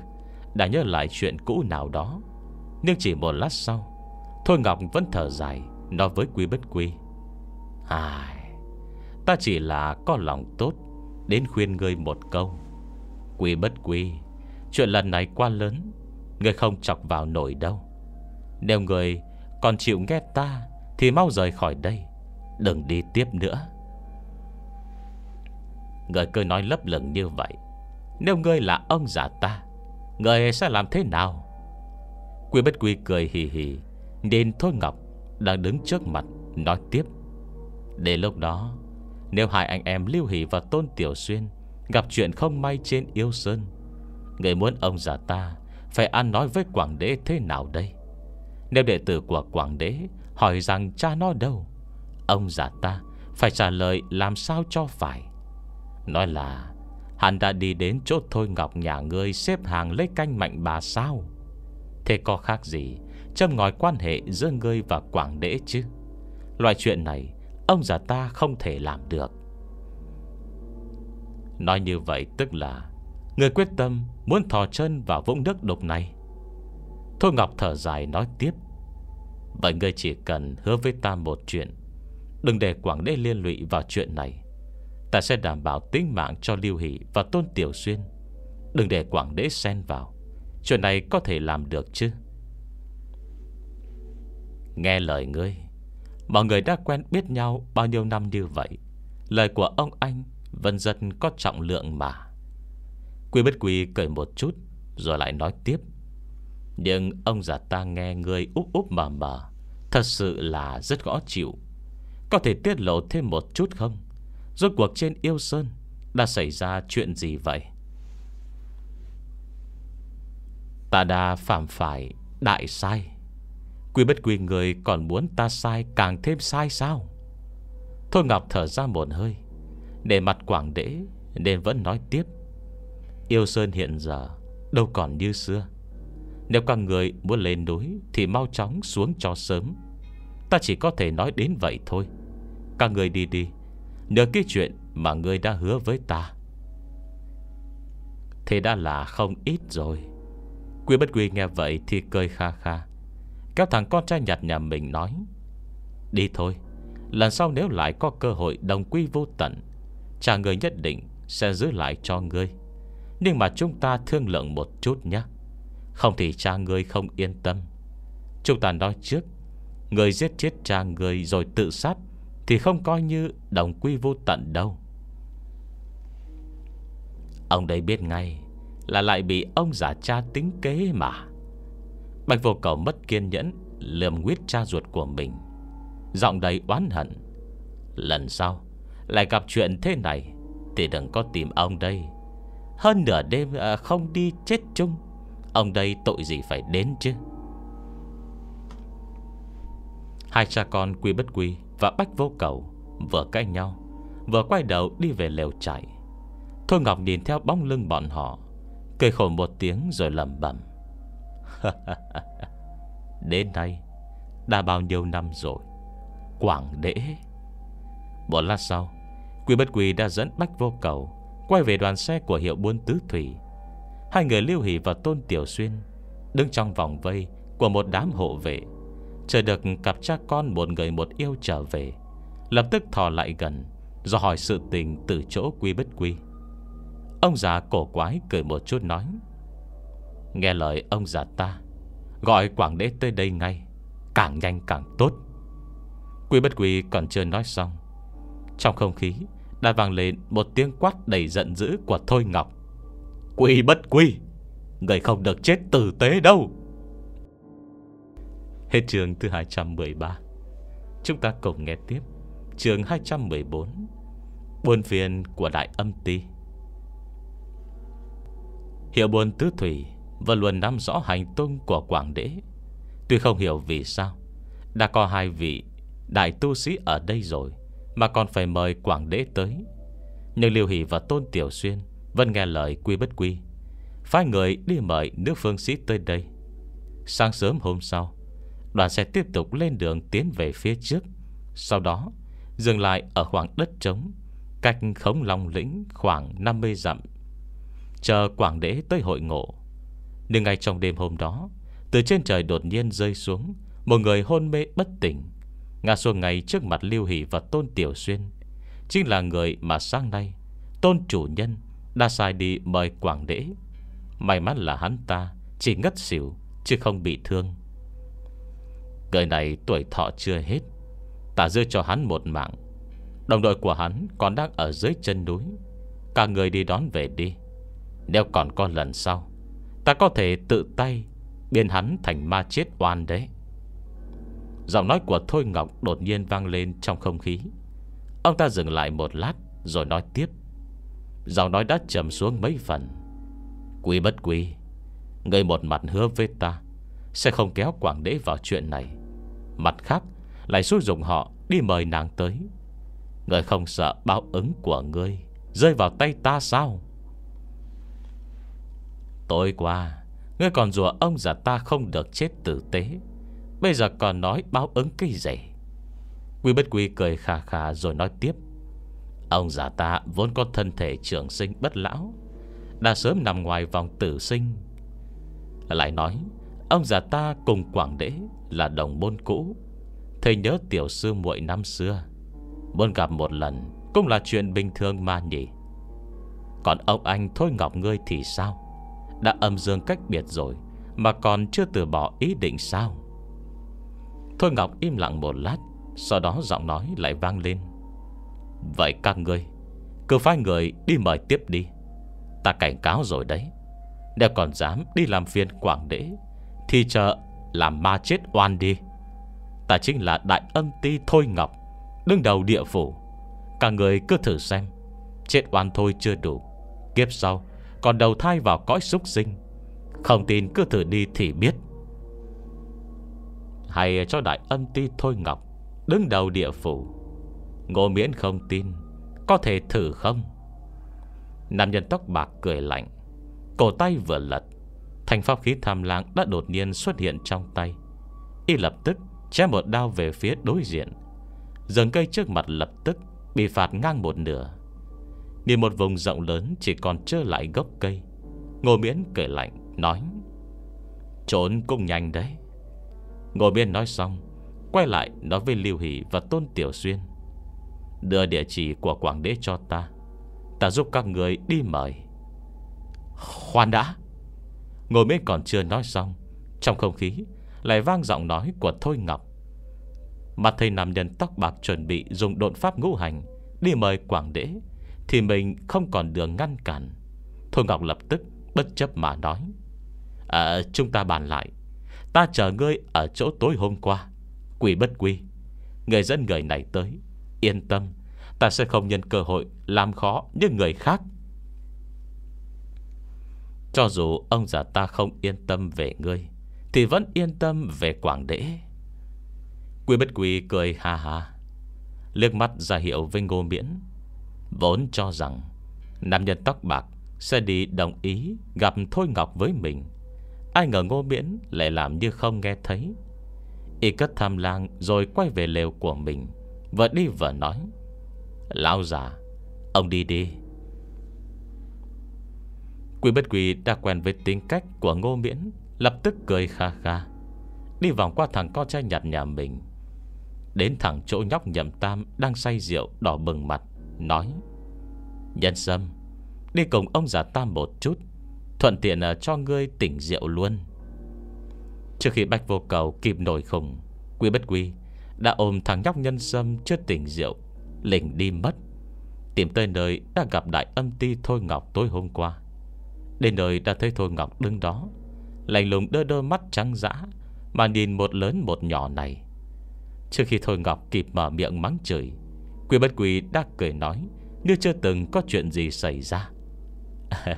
S1: Đã nhớ lại chuyện cũ nào đó. Nhưng chỉ một lát sau, Thôi Ngọc vẫn thở dài, Nói với Quý Bất Quy. Ai, Ta chỉ là có lòng tốt Đến khuyên ngươi một câu. Quý Bất Quy, Chuyện lần này quá lớn, Ngươi không chọc vào nổi đâu. Nếu người còn chịu nghe ta, Thì mau rời khỏi đây, Đừng đi tiếp nữa. Người cứ nói lấp lửng như vậy. Nếu ngươi là ông giả ta, Người sẽ làm thế nào? Quy bất quy cười hì hì. Nên Thôi Ngọc Đang đứng trước mặt, Nói tiếp. Để lúc đó, Nếu hai anh em Lưu Hỷ và Tôn Tiểu Xuyên Gặp chuyện không may trên yêu sơn, Người muốn ông giả ta Phải ăn nói với Quảng Đế thế nào đây? Nếu đệ tử của Quảng Đế Hỏi rằng cha nó đâu, Ông giả ta Phải trả lời làm sao cho phải. Nói là, Hắn đã đi đến chỗ Thôi Ngọc nhà ngươi Xếp hàng lấy canh mạnh bà sao? Thế có khác gì Châm ngòi quan hệ giữa ngươi và Quảng Đế chứ? Loại chuyện này, Ông già ta không thể làm được. Nói như vậy tức là, Người quyết tâm muốn thò chân vào vũng nước đục này. Thôi Ngọc thở dài nói tiếp, Vậy ngươi chỉ cần hứa với ta một chuyện. Đừng để Quảng Đế liên lụy vào chuyện này. Ta sẽ đảm bảo tính mạng cho Lưu Hỷ Và Tôn Tiểu Xuyên. Đừng để Quảng Đế xen vào. Chuyện này có thể làm được chứ? Nghe lời ngươi, Mọi người đã quen biết nhau Bao nhiêu năm như vậy. Lời của ông anh vân dân có trọng lượng mà. Quy bất quy cười một chút Rồi lại nói tiếp. Nhưng ông già ta nghe ngươi úp úp mờ mờ Thật sự là rất gõ chịu. Có thể tiết lộ thêm một chút không? Rốt cuộc trên yêu sơn Đã xảy ra chuyện gì vậy? Ta đã phạm phải đại sai. Quy bất quy người còn muốn ta sai Càng thêm sai sao? Thôi Ngọc thở ra một hơi, Để mặt quảng đễ, Nên vẫn nói tiếp. Yêu Sơn hiện giờ Đâu còn như xưa. Nếu các người muốn lên núi Thì mau chóng xuống cho sớm. Ta chỉ có thể nói đến vậy thôi. Các người đi đi. Nửa cái chuyện mà ngươi đã hứa với ta. Thế đã là không ít rồi. Quy bất quy nghe vậy thì cười kha kha. Kéo thằng con trai nhặt nhà mình nói, Đi thôi, Lần sau nếu lại có cơ hội đồng quy vô tận, Cha người nhất định Sẽ giữ lại cho ngươi. Nhưng mà chúng ta thương lượng một chút nhé. Không thì cha ngươi không yên tâm. Chúng ta nói trước, Người giết chết cha người rồi tự sát thì không coi như đồng quy vô tận đâu. Ông đây biết ngay Là lại bị ông giả cha tính kế mà. Bạch vô cầu mất kiên nhẫn, Lườm quyết cha ruột của mình. Giọng đầy oán hận, Lần sau Lại gặp chuyện thế này Thì đừng có tìm ông đây. Hơn nửa đêm à, không đi chết chung, Ông đây tội gì phải đến chứ? Hai cha con quy bất quy và Bách Vô Cầu, Vừa cãi nhau, Vừa quay đầu đi về lều chạy Thôi Ngọc nhìn theo bóng lưng bọn họ, Cười khổ một tiếng rồi lầm bẩm. Đến nay, Đã bao nhiêu năm rồi? Quảng đễ Một lát sau Quỷ bất quỳ đã dẫn Bách Vô Cầu Quay về đoàn xe của hiệu buôn tứ thủy. Hai người Lưu Hỷ và Tôn Tiểu Xuyên, Đứng trong vòng vây Của một đám hộ vệ. Chờ được cặp cha con một người một yêu trở về. Lập tức thò lại gần, Do hỏi sự tình từ chỗ quy bất quy. Ông già cổ quái cười một chút nói, Nghe lời ông già ta, Gọi Quảng Đế tới đây ngay, Càng nhanh càng tốt. Quy bất quy còn chưa nói xong, Trong không khí Đã vang lên một tiếng quát đầy giận dữ của Thôi Ngọc. Quy bất quy, Người không được chết tử tế đâu. Hết trường thứ 213 Chúng ta cùng nghe tiếp Trường 214 Buôn phiền của đại âm ti. Hiệu buồn tứ thủy và luôn nắm rõ hành tung của Quảng Đế. Tuy không hiểu vì sao, Đã có hai vị Đại tu sĩ ở đây rồi Mà còn phải mời Quảng Đế tới. Nhưng Liêu Hỷ và Tôn Tiểu Xuyên Vẫn nghe lời quy bất quy, Phái người đi mời nước phương sĩ tới đây. Sáng sớm hôm sau Đoàn sẽ tiếp tục lên đường tiến về phía trước. Sau đó, Dừng lại ở khoảng đất trống, Cách khống long lĩnh khoảng 50 dặm. Chờ Quảng Đế tới hội ngộ. Nhưng ngay trong đêm hôm đó, Từ trên trời đột nhiên rơi xuống Một người hôn mê bất tỉnh. Ngã xuống ngay trước mặt Lưu Hỷ và Tôn Tiểu Xuyên. Chính là người mà sáng nay, Tôn chủ nhân Đã sai đi mời Quảng Đế. May mắn là hắn ta Chỉ ngất xỉu, Chứ không bị thương. Người này tuổi thọ chưa hết. Ta dư cho hắn một mạng. Đồng đội của hắn còn đang ở dưới chân núi. Cả người đi đón về đi. Nếu còn có lần sau, Ta có thể tự tay Biến hắn thành ma chết oan đấy. Giọng nói của Thôi Ngọc đột nhiên vang lên trong không khí. Ông ta dừng lại một lát Rồi nói tiếp. Giọng nói đã trầm xuống mấy phần. Quý bất quý, Người một mặt hứa với ta, Sẽ không kéo quảng đế vào chuyện này. Mặt khác, Lại xúi dụng họ đi mời nàng tới. Người không sợ báo ứng của ngươi, Rơi vào tay ta sao? Tối qua, Ngươi còn rùa ông già ta không được chết tử tế. Bây giờ còn nói báo ứng cái gì? Quy bất quy cười khà khà rồi nói tiếp. Ông già ta vốn có thân thể trưởng sinh bất lão, Đã sớm nằm ngoài vòng tử sinh. Lại nói, Ông già ta cùng Quảng Đế là đồng môn cũ. Thầy nhớ tiểu sư muội năm xưa. Muốn gặp một lần Cũng là chuyện bình thường mà nhỉ. Còn ông anh Thôi Ngọc ngươi thì sao? Đã âm dương cách biệt rồi Mà còn chưa từ bỏ ý định sao? Thôi Ngọc im lặng một lát, Sau đó giọng nói lại vang lên. Vậy các ngươi, Cứ phái người đi mời tiếp đi. Ta cảnh cáo rồi đấy. Nếu còn dám đi làm phiền quảng đế, Thì chờ làm ma chết oan đi. Ta chính là đại âm ti Thôi Ngọc, Đứng đầu địa phủ. Cả người cứ thử xem, Chết oan thôi chưa đủ. Kiếp sau, còn đầu thai vào cõi súc sinh. Không tin cứ thử đi thì biết. Hay cho đại âm ti Thôi Ngọc Đứng đầu địa phủ. Ngô miễn không tin, Có thể thử không? Nam nhân tóc bạc cười lạnh, Cổ tay vừa lật Thành pháp khí tham lang đã đột nhiên xuất hiện trong tay. Y lập tức chém một đao về phía đối diện. Rừng cây trước mặt lập tức Bị phạt ngang một nửa. Nhìn một vùng rộng lớn Chỉ còn trơ lại gốc cây. Ngô Miễn cười lạnh, nói, Trốn cũng nhanh đấy. Ngô Miễn nói xong, Quay lại nói với Lưu Hỷ và Tôn Tiểu Xuyên, Đưa địa chỉ của Quảng Đế cho ta. Ta giúp các người đi mời. Khoan đã. Ngồi mới còn chưa nói xong, Trong không khí Lại vang giọng nói của Thôi Ngọc. Mặt thầy nam nhân tóc bạc chuẩn bị Dùng độn pháp ngũ hành Đi mời Quảng Đế, Thì mình không còn đường ngăn cản. Thôi Ngọc lập tức bất chấp mà nói À chúng ta bàn lại. Ta chờ ngươi ở chỗ tối hôm qua. Quỷ bất quy. Người dân người này tới, Yên tâm, Ta sẽ không nhân cơ hội Làm khó những người khác. Cho dù ông già ta không yên tâm về ngươi, Thì vẫn yên tâm về Quảng Đế. Quy bất quy cười ha ha, Liếc mắt ra hiệu với ngô miễn, Vốn cho rằng Nam nhân tóc bạc Sẽ đi đồng ý gặp Thôi Ngọc với mình. Ai ngờ ngô miễn Lại làm như không nghe thấy. Y cất tham lang rồi quay về lều của mình Vừa đi vừa nói, Lão già, Ông đi đi. Quý bất quỷ đã quen với tính cách của ngô miễn Lập tức cười kha kha Đi vòng qua thằng con trai nhặt nhà mình. Đến thẳng chỗ nhóc nhậm tam Đang say rượu đỏ bừng mặt Nói Nhân sâm Đi cùng ông già tam một chút Thuận tiện ờ, cho ngươi tỉnh rượu luôn. Trước khi Bạch Vô Cầu kịp nổi khùng, Quý bất quý Đã ôm thằng nhóc nhân sâm chưa tỉnh rượu Lình đi mất. Tìm tới nơi đã gặp đại âm ti Thôi Ngọc tối hôm qua. Đến nơi đã thấy Thôi Ngọc đứng đó. Lành lùng đôi đôi mắt trắng dã Mà nhìn một lớn một nhỏ này. Trước khi Thôi Ngọc kịp mở miệng mắng chửi Quỷ bất quỷ đã cười nói Như chưa từng có chuyện gì xảy ra.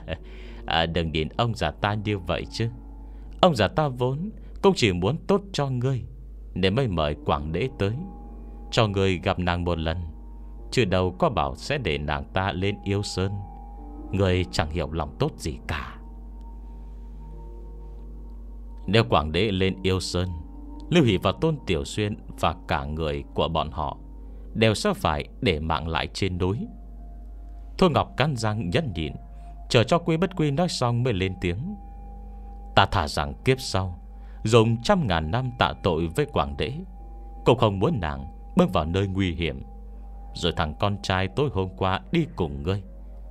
S1: À, Đừng nhìn ông già ta như vậy chứ. Ông già ta vốn Cũng chỉ muốn tốt cho ngươi Nên mới mời Quảng Đế tới Cho ngươi gặp nàng một lần. Chứ đâu có bảo sẽ để nàng ta lên yêu sơn người chẳng hiểu lòng tốt gì cả. Nếu Quảng Đế lên yêu sơn, Lưu Hỷ và Tôn Tiểu Xuyên Và cả người của bọn họ Đều sẽ phải để mạng lại trên núi. Thôi Ngọc cắn răng nhẫn nhịn, Chờ cho quy bất quy nói xong mới lên tiếng. Ta thả rằng kiếp sau, Dùng trăm ngàn năm tạ tội với Quảng Đế, Cũng không muốn nàng Bước vào nơi nguy hiểm. Rồi thằng con trai tối hôm qua đi cùng ngươi.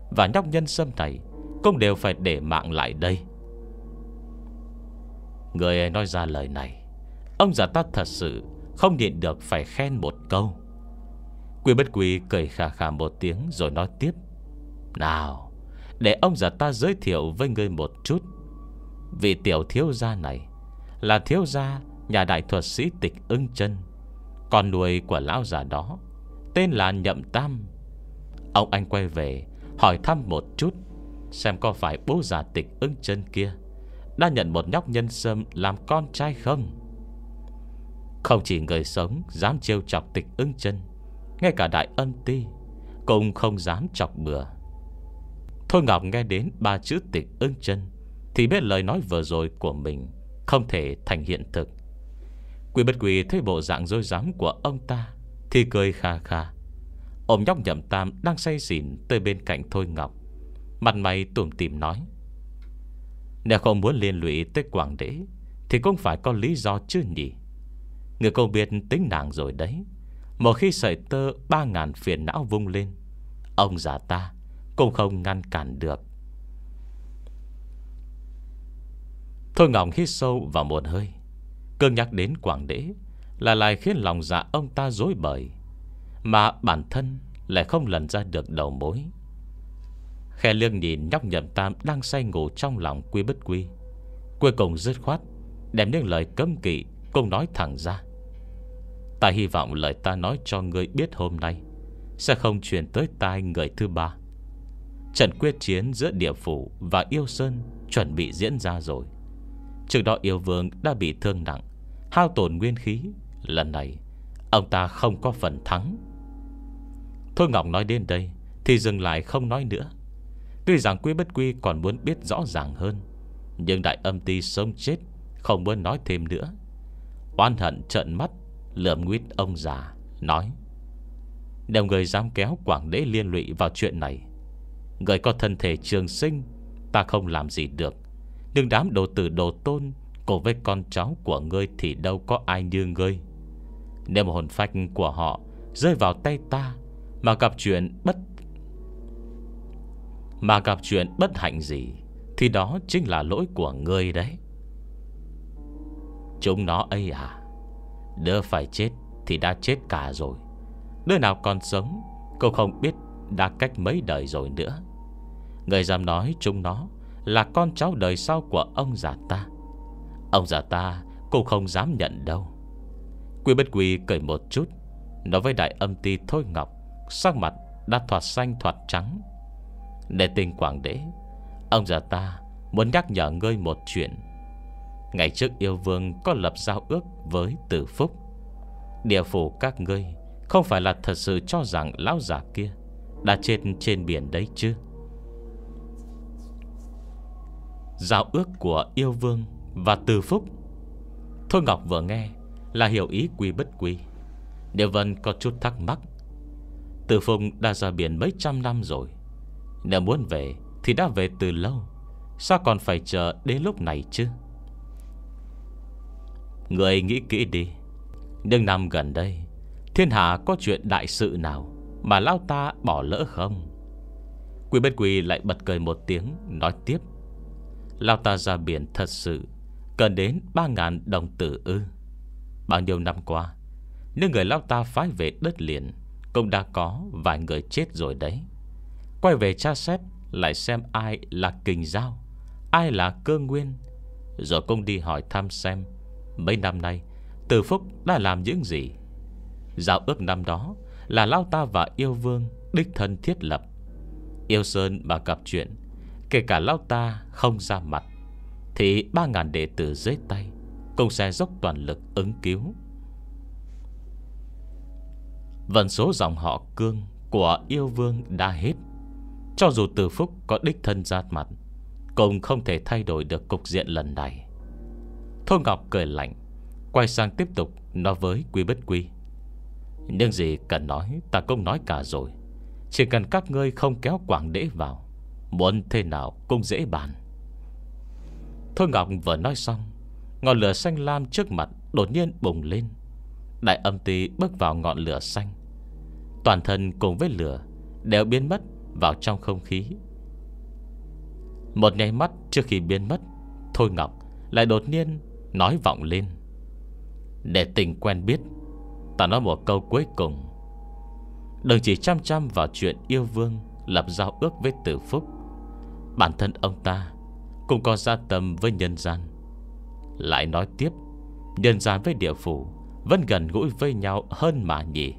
S1: Và nhóc nhân sâm này Cũng đều phải để mạng lại đây. Người nói ra lời này, Ông già ta thật sự Không nhịn được phải khen một câu. Quy bất quy cười khà khà một tiếng Rồi nói tiếp, Nào, Để ông già ta giới thiệu với ngươi một chút. Vị tiểu thiếu gia này Là thiếu gia Nhà đại thuật sĩ tịch ưng chân, Con nuôi của lão già đó, Tên là Nhậm Tam. Ông anh quay về Hỏi thăm một chút, Xem có phải bố già tịch ưng chân kia Đã nhận một nhóc nhân sâm Làm con trai không? Không chỉ người sống Dám trêu chọc tịch ưng chân, Ngay cả đại ân ti Cũng không dám chọc bừa. Thôi Ngọc nghe đến ba chữ tịch ưng chân Thì biết lời nói vừa rồi của mình Không thể thành hiện thực. Quỷ bất quỷ thấy bộ dạng dối dám của ông ta Thì cười kha kha. Ôm nhóc nhậm tam đang say xỉn Tới bên cạnh Thôi Ngọc. Mặt mày tùm tìm nói, Nếu không muốn liên lụy tới Quảng Đế, Thì cũng phải có lý do chứ nhỉ? Người cô biết tính nàng rồi đấy. Một khi sợi tơ Ba ngàn phiền não vung lên, Ông già ta Cũng không ngăn cản được. Thôi Ngọc hít sâu vào một hơi. Cơn nhắc đến Quảng Đế Là lại khiến lòng dạ ông ta dối bời. Mà bản thân Lại không lần ra được đầu mối. Khe lương nhìn nhóc nhậm tam Đang say ngủ trong lòng quy bất quy. Cuối cùng dứt khoát, Đem những lời cấm kỵ Cùng nói thẳng ra. Ta hy vọng lời ta nói cho ngươi biết hôm nay Sẽ không truyền tới tai người thứ ba. Trận quyết chiến giữa địa phủ Và yêu sơn Chuẩn bị diễn ra rồi. Trước đó yêu vương đã bị thương nặng, Hao tổn nguyên khí. Lần này, Ông ta không có phần thắng. Thôi Ngọc nói đến đây Thì dừng lại không nói nữa. Tuy rằng Quy Bất Quy còn muốn biết rõ ràng hơn, Nhưng đại âm ti sống chết Không muốn nói thêm nữa. Oan hận trợn mắt Lượm nguyết ông già, Nói, Nếu người dám kéo Quảng Đế liên lụy vào chuyện này, Người có thân thể trường sinh, Ta không làm gì được. Nhưng đám đồ tử đồ tôn Cùng với con cháu của ngươi Thì đâu có ai như ngươi. Nếu mà hồn phách của họ Rơi vào tay ta mà gặp chuyện bất Mà gặp chuyện bất hạnh gì, Thì đó chính là lỗi của ngươi đấy. Chúng nó ấy à Đứa phải chết Thì đã chết cả rồi. Đứa nào còn sống, Cô không biết đã cách mấy đời rồi nữa. Người dám nói chúng nó Là con cháu đời sau của ông già ta. Ông già ta cũng không dám nhận đâu. Quy bất quy cười một chút, Nói với đại âm ti Thôi Ngọc Sắc mặt đã thoạt xanh thoạt trắng. Để tình quảng đế, Ông già ta muốn nhắc nhở ngươi một chuyện. Ngày trước yêu vương có lập giao ước với tử phúc. Địa phủ các ngươi Không phải là thật sự cho rằng lão già kia Đã chết trên biển đấy chứ? Giao ước của yêu vương và từ phúc. Thôi Ngọc vừa nghe Là hiểu ý quy bất quy. Điều Vân có chút thắc mắc. Từ Phùng đã ra biển mấy trăm năm rồi. Nếu muốn về Thì đã về từ lâu. Sao còn phải chờ đến lúc này chứ? Người nghĩ kỹ đi. Nhưng năm gần đây, Thiên hạ có chuyện đại sự nào Mà lao ta bỏ lỡ không? Quỷ bất quỷ lại bật cười một tiếng, Nói tiếp. Lao ta ra biển thật sự, Cần đến 3.000 đồng tử ư. Bao nhiêu năm qua Nếu người lao ta phái về đất liền cũng đã có vài người chết rồi đấy. Quay về tra xét, Lại xem ai là kình giao, Ai là cơ nguyên. Rồi cũng đi hỏi thăm xem, Mấy năm nay, Từ Phúc đã làm những gì? Giao ước năm đó Là Lao ta và Yêu Vương Đích thân thiết lập. Yêu Sơn mà gặp chuyện, Kể cả lao ta không ra mặt, Thì 3.000 đệ tử dưới tay Cũng sẽ dốc toàn lực ứng cứu. Vận số dòng họ cương Của yêu vương đã hết. Cho dù từ phúc có đích thân ra mặt, Cũng không thể thay đổi được cục diện lần này. Thôi Ngọc cười lạnh, Quay sang tiếp tục nói với Quy Bất Quy. Nhưng gì cần nói, Ta cũng nói cả rồi. Chỉ cần các ngươi không kéo quảng đế vào, Muốn thế nào cũng dễ bàn. Thôi Ngọc vừa nói xong, Ngọn lửa xanh lam trước mặt Đột nhiên bùng lên. Đại âm ti bước vào ngọn lửa xanh. Toàn thân cùng với lửa Đều biến mất vào trong không khí. Một nháy mắt trước khi biến mất, Thôi Ngọc lại đột nhiên Nói vọng lên. Để tình quen biết, Ta nói một câu cuối cùng. Đừng chỉ chăm chăm vào chuyện yêu vương Lập giao ước với tử phúc. Bản thân ông ta Cũng có gia tâm với nhân gian. Lại nói tiếp, Nhân gian với địa phủ vẫn gần gũi với nhau hơn mà nhỉ?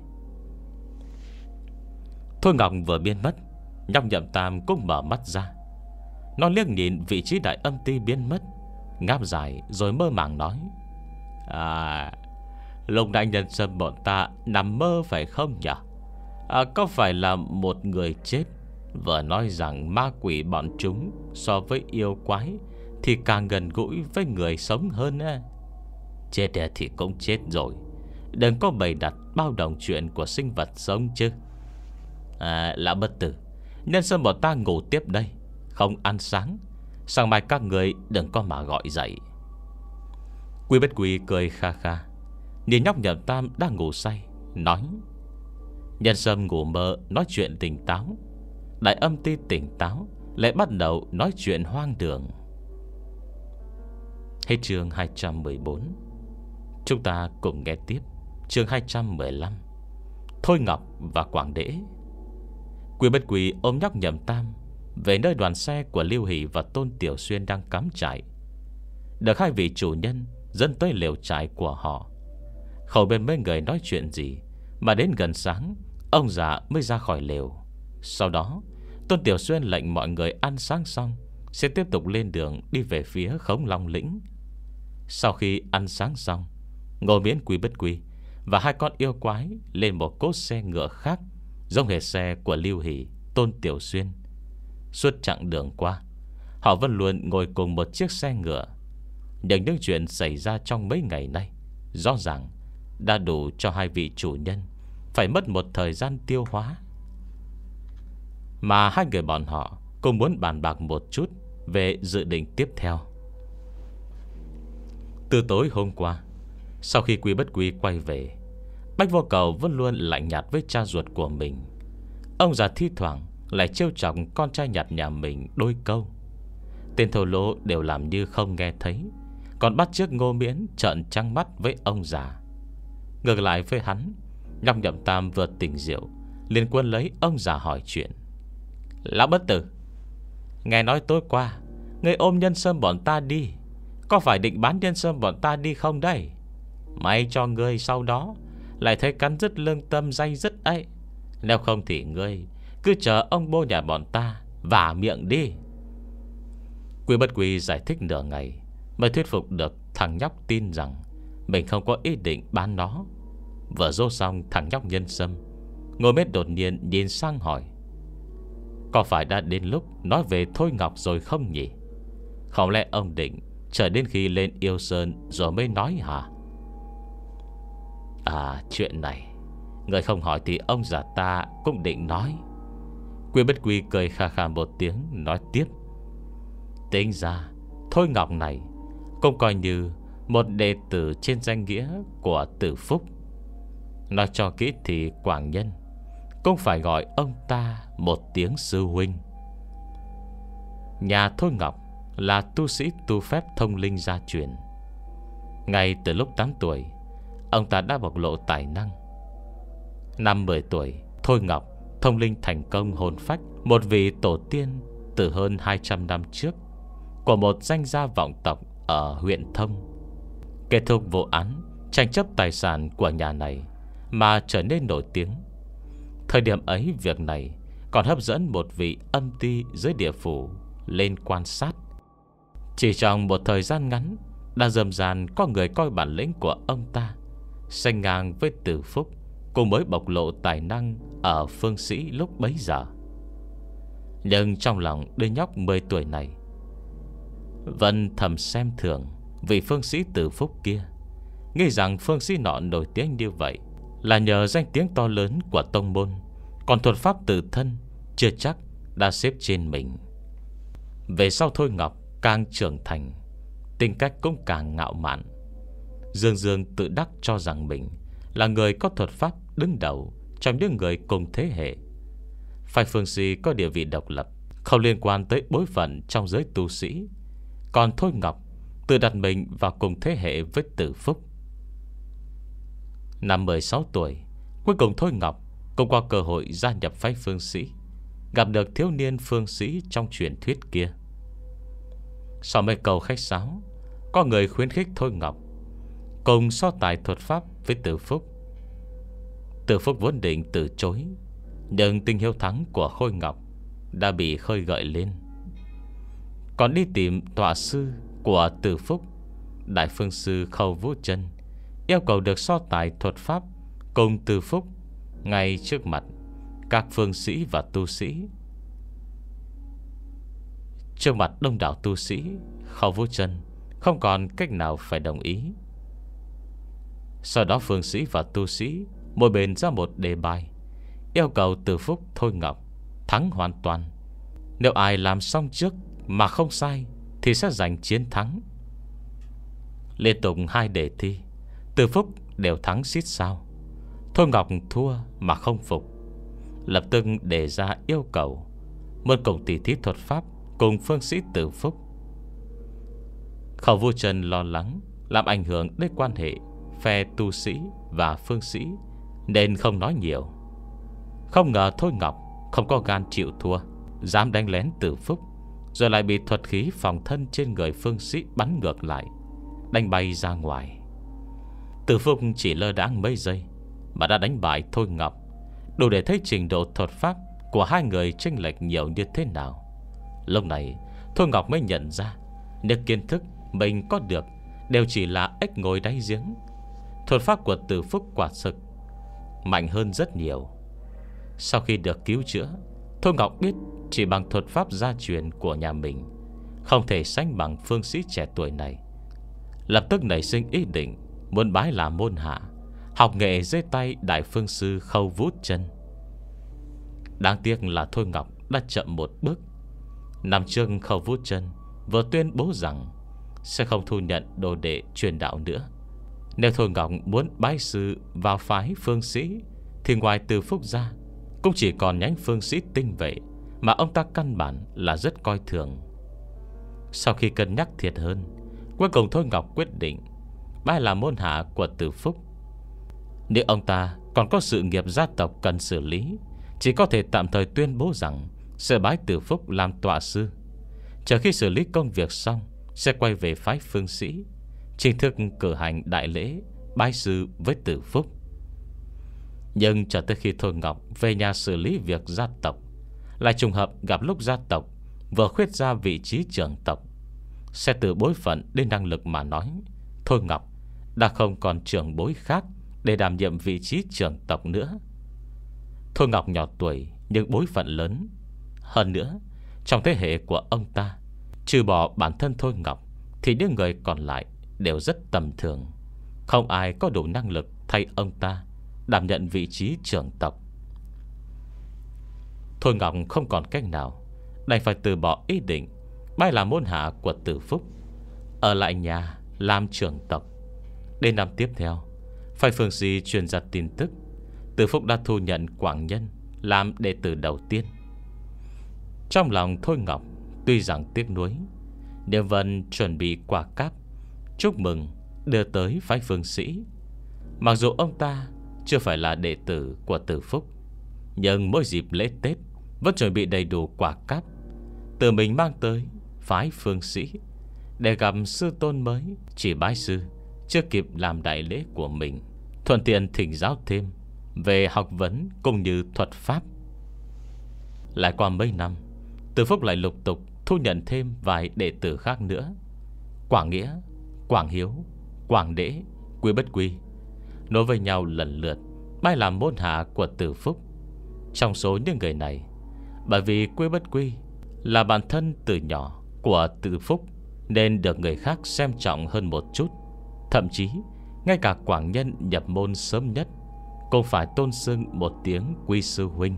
S1: Thôi Ngọc vừa biến mất Nhóc nhậm tam cũng mở mắt ra. Nó liếc nhìn vị trí đại âm ti biến mất Ngáp dài rồi mơ màng nói À Lúc nãy nhân sâm bọn ta Nằm mơ phải không nhỉ? À, Có phải là một người chết? Vừa nói rằng ma quỷ bọn chúng So với yêu quái Thì càng gần gũi với người sống hơn á. Chết thì cũng chết rồi. Đừng có bày đặt bao đồng chuyện Của sinh vật sống chứ. À lão bất tử Nhân sâm bọn ta ngủ tiếp đây? Không ăn sáng. Sáng mai các người đừng có mà gọi dậy? Quy bất quy cười kha kha. Nhìn nhóc nhậm tam đang ngủ say, Nói, Nhân sâm ngủ mơ, nói chuyện tỉnh táo. Đại âm ti tỉnh táo, Lại bắt đầu nói chuyện hoang đường. Hết chương 214 Chúng ta cùng nghe tiếp Chương 215 Thôi Ngọc và Quảng Đễ. Quy bất quỳ ôm nhóc nhầm tam Về nơi đoàn xe của Lưu Hỷ và Tôn Tiểu Xuyên đang cắm trại. Được hai vị chủ nhân Dẫn tới liều trại của họ. Khẩu bên mấy người nói chuyện gì Mà đến gần sáng, Ông già mới ra khỏi lều. Sau đó, Tôn Tiểu Xuyên lệnh mọi người ăn sáng xong, Sẽ tiếp tục lên đường đi về phía khống long lĩnh. Sau khi ăn sáng xong Ngô miễn quý bất quý Và hai con yêu quái Lên một cốt xe ngựa khác, Giống hệt xe của Lưu Hỷ, Tôn Tiểu Xuyên. Suốt chặng đường qua, Họ vẫn luôn ngồi cùng một chiếc xe ngựa. Nhưng những chuyện xảy ra trong mấy ngày nay, Rõ ràng Đã đủ cho hai vị chủ nhân Phải mất một thời gian tiêu hóa. Mà hai người bọn họ Cũng muốn bàn bạc một chút Về dự định tiếp theo. Từ tối hôm qua sau khi quy Bất quy quay về, Bách vô cầu vẫn luôn lạnh nhạt với cha ruột của mình. Ông già thi thoảng Lại trêu chọc con trai nhạt nhà mình đôi câu. Tên thổ lỗ đều làm như không nghe thấy, Còn bắt trước ngô miễn Trợn trăng mắt với ông già. Ngược lại với hắn, Nhọc nhậm tam vừa tỉnh rượu, liền quân lấy ông già hỏi chuyện. Lão bất tử, Nghe nói tối qua Người ôm nhân sâm bọn ta đi, Có phải định bán nhân sâm bọn ta đi không đây? May cho ngươi sau đó. Lại thấy cắn rứt lương tâm dây dứt ấy. Nếu không thì ngươi Cứ chờ ông bô nhà bọn ta, Vả miệng đi. Quy bất quy giải thích nửa ngày, Mới thuyết phục được thằng nhóc tin rằng Mình không có ý định bán nó. Vừa dô xong, thằng nhóc nhân sâm, Ngồi mết đột nhiên nhìn sang hỏi, Có phải đã đến lúc Nói về Thôi Ngọc rồi không nhỉ? Không lẽ ông định Chờ đến khi lên yêu sơn Rồi mới nói hả? À chuyện này, Người không hỏi thì ông già ta cũng định nói. Quy bất quy cười khà khà một tiếng, Nói tiếp. Tính ra, Thôi Ngọc này Cũng coi như Một đệ tử trên danh nghĩa Của tử phúc. Nói cho kỹ thì Quảng Nhân Cũng phải gọi ông ta Một tiếng sư huynh. Nhà Thôi Ngọc Là tu sĩ tu phép thông linh gia truyền. Ngay từ lúc 8 tuổi Ông ta đã bộc lộ tài năng. Năm 10 tuổi, Thôi Ngọc, thông linh thành công hồn phách, Một vị tổ tiên Từ hơn 200 năm trước Của một danh gia vọng tộc Ở huyện Thông. Kết thúc vụ án, Tranh chấp tài sản của nhà này Mà trở nên nổi tiếng. Thời điểm ấy, việc này Còn hấp dẫn một vị âm ti dưới địa phủ Lên quan sát. Chỉ trong một thời gian ngắn, Đã dầm dàn có người coi bản lĩnh của ông ta. Xanh ngang với tử phúc, cô mới bộc lộ tài năng Ở phương sĩ lúc bấy giờ. Nhưng trong lòng đứa nhóc 10 tuổi này, Vẫn thầm xem thường Vị phương sĩ tử phúc kia. Nghĩ rằng phương sĩ nọ nổi tiếng như vậy Là nhờ danh tiếng to lớn của tông môn, Còn thuật pháp tự thân Chưa chắc đã xếp trên mình. Về sau Thôi Ngọc Càng trưởng thành, Tính cách cũng càng ngạo mạn. Dương Dương tự đắc cho rằng mình Là người có thuật pháp đứng đầu Trong những người cùng thế hệ. Phải phương sĩ có địa vị độc lập, Không liên quan tới bối phận Trong giới tu sĩ. Còn Thôi Ngọc Tự đặt mình vào cùng thế hệ với tử phúc. Năm 16 tuổi, Cuối cùng Thôi Ngọc Cũng qua cơ hội gia nhập phái phương sĩ Gặp được thiếu niên phương sĩ Trong truyền thuyết kia. Sau mấy câu khách sáo, Có người khuyến khích Thôi Ngọc Cùng so tài thuật pháp với Tử Phúc. Tử Phúc vốn định từ chối, Nhưng tình hiếu thắng của Khôi Ngọc Đã bị khơi gợi lên. Còn đi tìm tọa sư Của Tử Phúc, Đại phương sư Khâu Vũ chân, Yêu cầu được so tài thuật pháp Cùng Tử Phúc Ngay trước mặt Các phương sĩ và tu sĩ. Trước mặt đông đảo tu sĩ, Khâu Vũ chân Không còn cách nào phải đồng ý sau đó phương sĩ và tu sĩ Mỗi bên ra một đề bài, Yêu cầu từ phúc Thôi Ngọc, Thắng hoàn toàn. Nếu ai làm xong trước mà không sai Thì sẽ giành chiến thắng. Liên tục hai đề thi, Từ phúc đều thắng xít sao. Thôi Ngọc thua mà không phục. Lập tức đề ra yêu cầu Mượn cùng tỷ thí thuật pháp Cùng phương sĩ tử phúc. Khẩu vô trần lo lắng, Làm ảnh hưởng đến quan hệ Phe tu sĩ và phương sĩ, Nên không nói nhiều. Không ngờ Thôi Ngọc Không có gan chịu thua, Dám đánh lén tử phúc, Rồi lại bị thuật khí phòng thân trên người phương sĩ Bắn ngược lại, Đánh bay ra ngoài. Tử phúc chỉ lơ đãng mấy giây Mà đã đánh bại Thôi Ngọc, Đủ để thấy trình độ thuật pháp Của hai người chênh lệch nhiều như thế nào. Lúc này, Thôi Ngọc mới nhận ra những kiến thức mình có được Đều chỉ là ếch ngồi đáy giếng Thuật pháp của tử phúc quả thực Mạnh hơn rất nhiều. Sau khi được cứu chữa Thôi Ngọc biết chỉ bằng thuật pháp gia truyền của nhà mình, Không thể sánh bằng phương sĩ trẻ tuổi này. Lập tức nảy sinh ý định Muốn bái làm môn hạ, Học nghệ dưới tay đại phương sư khâu vút chân. Đáng tiếc là Thôi Ngọc đã chậm một bước. Nằm trương khâu vút chân Vừa tuyên bố rằng Sẽ không thu nhận đồ đệ truyền đạo nữa nếu Thôi Ngọc muốn bái sư vào phái phương sĩ, Thì ngoài từ phúc ra, Cũng chỉ còn nhánh phương sĩ tinh vệ, Mà ông ta căn bản là rất coi thường. Sau khi cân nhắc thiệt hơn, Cuối cùng Thôi Ngọc quyết định Bái là môn hạ của Từ phúc. Nếu ông ta còn có sự nghiệp gia tộc cần xử lý, Chỉ có thể tạm thời tuyên bố rằng Sẽ bái Từ phúc làm tọa sư. Chờ khi xử lý công việc xong, Sẽ quay về phái phương sĩ. Chính thức cử hành đại lễ Bái sư với tử phúc. Nhưng cho tới khi Thôi Ngọc Về nhà xử lý việc gia tộc Lại trùng hợp gặp lúc gia tộc Vừa khuyết ra vị trí trưởng tộc, Sẽ từ bối phận đến năng lực mà nói, Thôi Ngọc Đã không còn trưởng bối khác Để đảm nhiệm vị trí trưởng tộc nữa. Thôi Ngọc nhỏ tuổi Nhưng bối phận lớn. Hơn nữa, Trong thế hệ của ông ta, Trừ bỏ bản thân Thôi Ngọc Thì những người còn lại đều rất tầm thường. Không ai có đủ năng lực thay ông ta, Đảm nhận vị trí trưởng tộc. Thôi Ngọc không còn cách nào, Đành phải từ bỏ ý định Bay là môn hạ của tử phúc, Ở lại nhà làm trưởng tộc. Đến năm tiếp theo Phải phương gì truyền ra tin tức, Tử phúc đã thu nhận Quảng Nhân Làm đệ tử đầu tiên. Trong lòng Thôi Ngọc Tuy rằng tiếc nuối Niệm Vân chuẩn bị quả cáp Chúc mừng, đưa tới phái phương sĩ. Mặc dù ông ta Chưa phải là đệ tử của tử phúc, Nhưng mỗi dịp lễ Tết Vẫn chuẩn bị đầy đủ quả cáp. Từ mình mang tới Phái phương sĩ Để gặp sư tôn mới, Chỉ bái sư, Chưa kịp làm đại lễ của mình, Thuận tiện thỉnh giáo thêm Về học vấn cũng như thuật pháp. Lại qua mấy năm, Từ Phúc lại lục tục thu nhận thêm vài đệ tử khác nữa. Quả Nghĩa Quảng Hiếu, Quảng Đễ Quy Bất Quy Nối với nhau lần lượt Bay làm môn hạ của Tử Phúc. Trong số những người này, Bởi vì Quy Bất Quy Là bản thân từ nhỏ của Tử Phúc Nên được người khác xem trọng hơn một chút. Thậm chí, Ngay cả Quảng Nhân nhập môn sớm nhất Cũng phải tôn xưng một tiếng Quy Sư Huynh.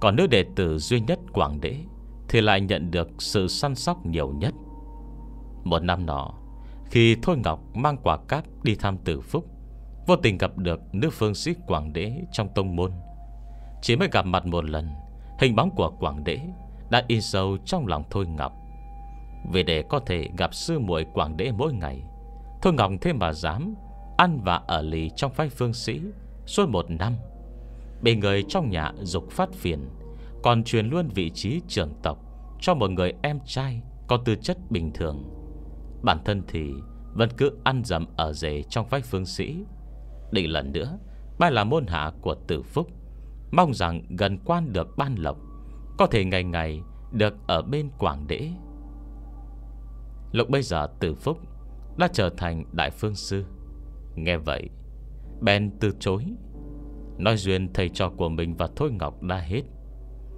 S1: Còn nữ đệ tử duy nhất Quảng Đế Thì lại nhận được sự săn sóc nhiều nhất. Một năm nọ khi Thôi Ngọc mang quả cáp đi thăm tử phúc, Vô tình gặp được nữ phương sĩ Quảng Đế trong tông môn. Chỉ mới gặp mặt một lần, Hình bóng của Quảng Đế Đã in sâu trong lòng Thôi Ngọc. Vì để có thể gặp sư muội Quảng Đế mỗi ngày, Thôi Ngọc thêm mà dám Ăn và ở lì trong phái phương sĩ Suốt một năm. Bị người trong nhà dục phát phiền, Còn truyền luôn vị trí trưởng tộc Cho một người em trai Có tư chất bình thường. Bản thân thì vẫn cứ ăn dầm ở rể trong vách phương sĩ. Định lần nữa Bài là môn hạ của tử phúc. Mong rằng gần quan được ban lộc, Có thể ngày ngày Được ở bên Quảng đễ Lúc bây giờ tử phúc Đã trở thành đại phương sư. Nghe vậy Ben từ chối, Nói duyên thầy trò của mình và Thôi Ngọc đã hết.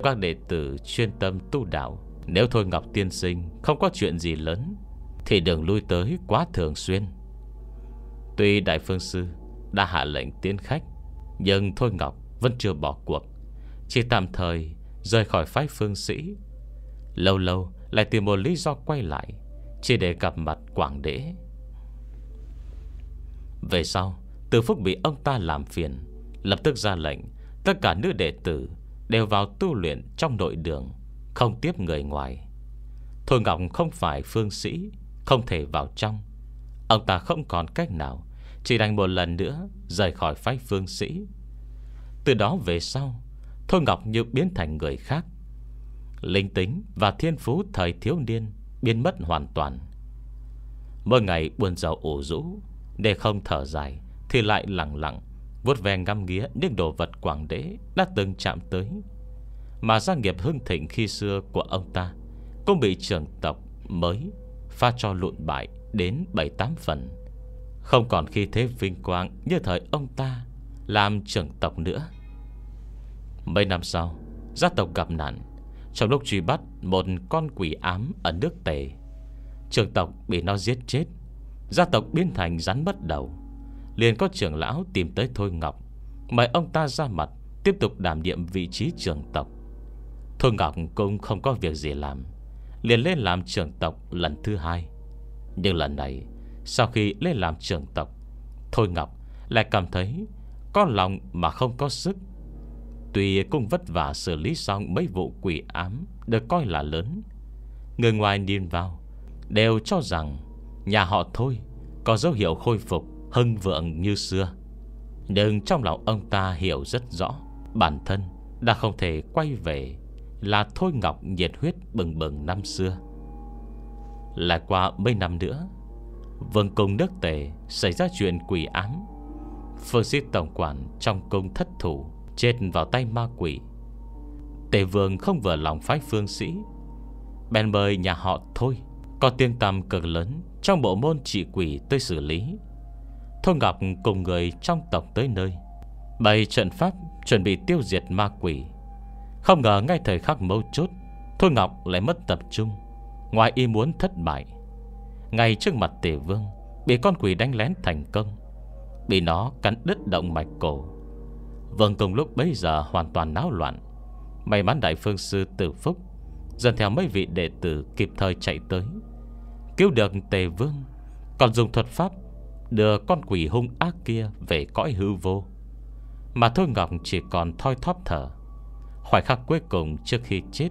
S1: Các đệ tử chuyên tâm tu đạo, Nếu Thôi Ngọc tiên sinh Không có chuyện gì lớn thì đừng lui tới quá thường xuyên. Tuy Đại Phương Sư Đã hạ lệnh tiến khách, Nhưng Thôi Ngọc vẫn chưa bỏ cuộc. Chỉ tạm thời Rời khỏi phái phương sĩ. Lâu lâu lại tìm một lý do quay lại, Chỉ để gặp mặt Quảng Đế. Về sau, Từ phúc bị ông ta làm phiền, Lập tức ra lệnh Tất cả nữ đệ tử Đều vào tu luyện trong nội đường, Không tiếp người ngoài. Thôi Ngọc không phải phương sĩ không thể vào trong. Ông ta không còn cách nào, Chỉ đành một lần nữa Rời khỏi phái phương sĩ. Từ đó về sau, Thôi Ngọc như biến thành người khác. Linh tính và thiên phú thời thiếu niên Biến mất hoàn toàn. Mỗi ngày buồn giàu ủ rũ, Để không thở dài Thì lại lặng lặng Vốt ve ngăm nghía những đồ vật quảng đế Đã từng chạm tới. Mà gia nghiệp hưng thịnh khi xưa của ông ta Cũng bị trưởng tộc mới Pha cho lụn bại Đến 7-8 phần. Không còn khi thế vinh quang Như thời ông ta Làm trưởng tộc nữa. Mấy năm sau, Gia tộc gặp nạn. Trong lúc truy bắt, một con quỷ ám Ở nước tề. Trưởng tộc bị nó giết chết. Gia tộc biến thành rắn bắt đầu. Liền có trưởng lão tìm tới Thôi Ngọc, Mời ông ta ra mặt, Tiếp tục đảm nhiệm vị trí trưởng tộc. Thôi Ngọc cũng không có việc gì làm. Liền lên làm trưởng tộc lần thứ hai. Nhưng lần này, Sau khi lên làm trưởng tộc, Thôi Ngọc lại cảm thấy Có lòng mà không có sức. Tuy cũng vất vả xử lý xong Mấy vụ quỷ ám Được coi là lớn, Người ngoài nhìn vào Đều cho rằng Nhà họ thôi Có dấu hiệu khôi phục hưng vượng như xưa. Nhưng trong lòng ông ta hiểu rất rõ Bản thân đã không thể quay về là Thôi Ngọc nhiệt huyết bừng bừng năm xưa. Lại qua mấy năm nữa Vương cung nước tề Xảy ra chuyện quỷ ám. Phương sĩ tổng quản trong cung thất thủ, Chết vào tay ma quỷ. Tề vương không vừa lòng phái phương sĩ, Bèn mời nhà họ thôi, Có tiên tầm cực lớn Trong bộ môn trị quỷ tới xử lý. Thôi Ngọc cùng người trong tộc tới nơi, Bày trận pháp Chuẩn bị tiêu diệt ma quỷ. Không ngờ ngay thời khắc mấu chốt, Thôi Ngọc lại mất tập trung, Ngoài ý muốn thất bại. Ngay trước mặt tề vương, Bị con quỷ đánh lén thành công, Bị nó cắn đứt động mạch cổ. Vương cùng lúc bấy giờ hoàn toàn náo loạn. May mắn đại phương sư tử phúc Dần theo mấy vị đệ tử kịp thời chạy tới. Cứu được tề vương, Còn dùng thuật pháp Đưa con quỷ hung ác kia Về cõi hư vô. Mà Thôi Ngọc chỉ còn thoi thóp thở. Khoảnh khắc cuối cùng trước khi chết.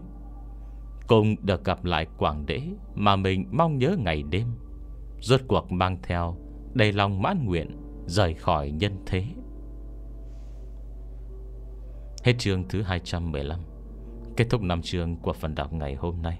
S1: Cùng được gặp lại Quảng Đế Mà mình mong nhớ ngày đêm. Rốt cuộc mang theo Đầy lòng mãn nguyện Rời khỏi nhân thế. Hết chương thứ 215 Kết thúc năm chương của phần đọc ngày hôm nay.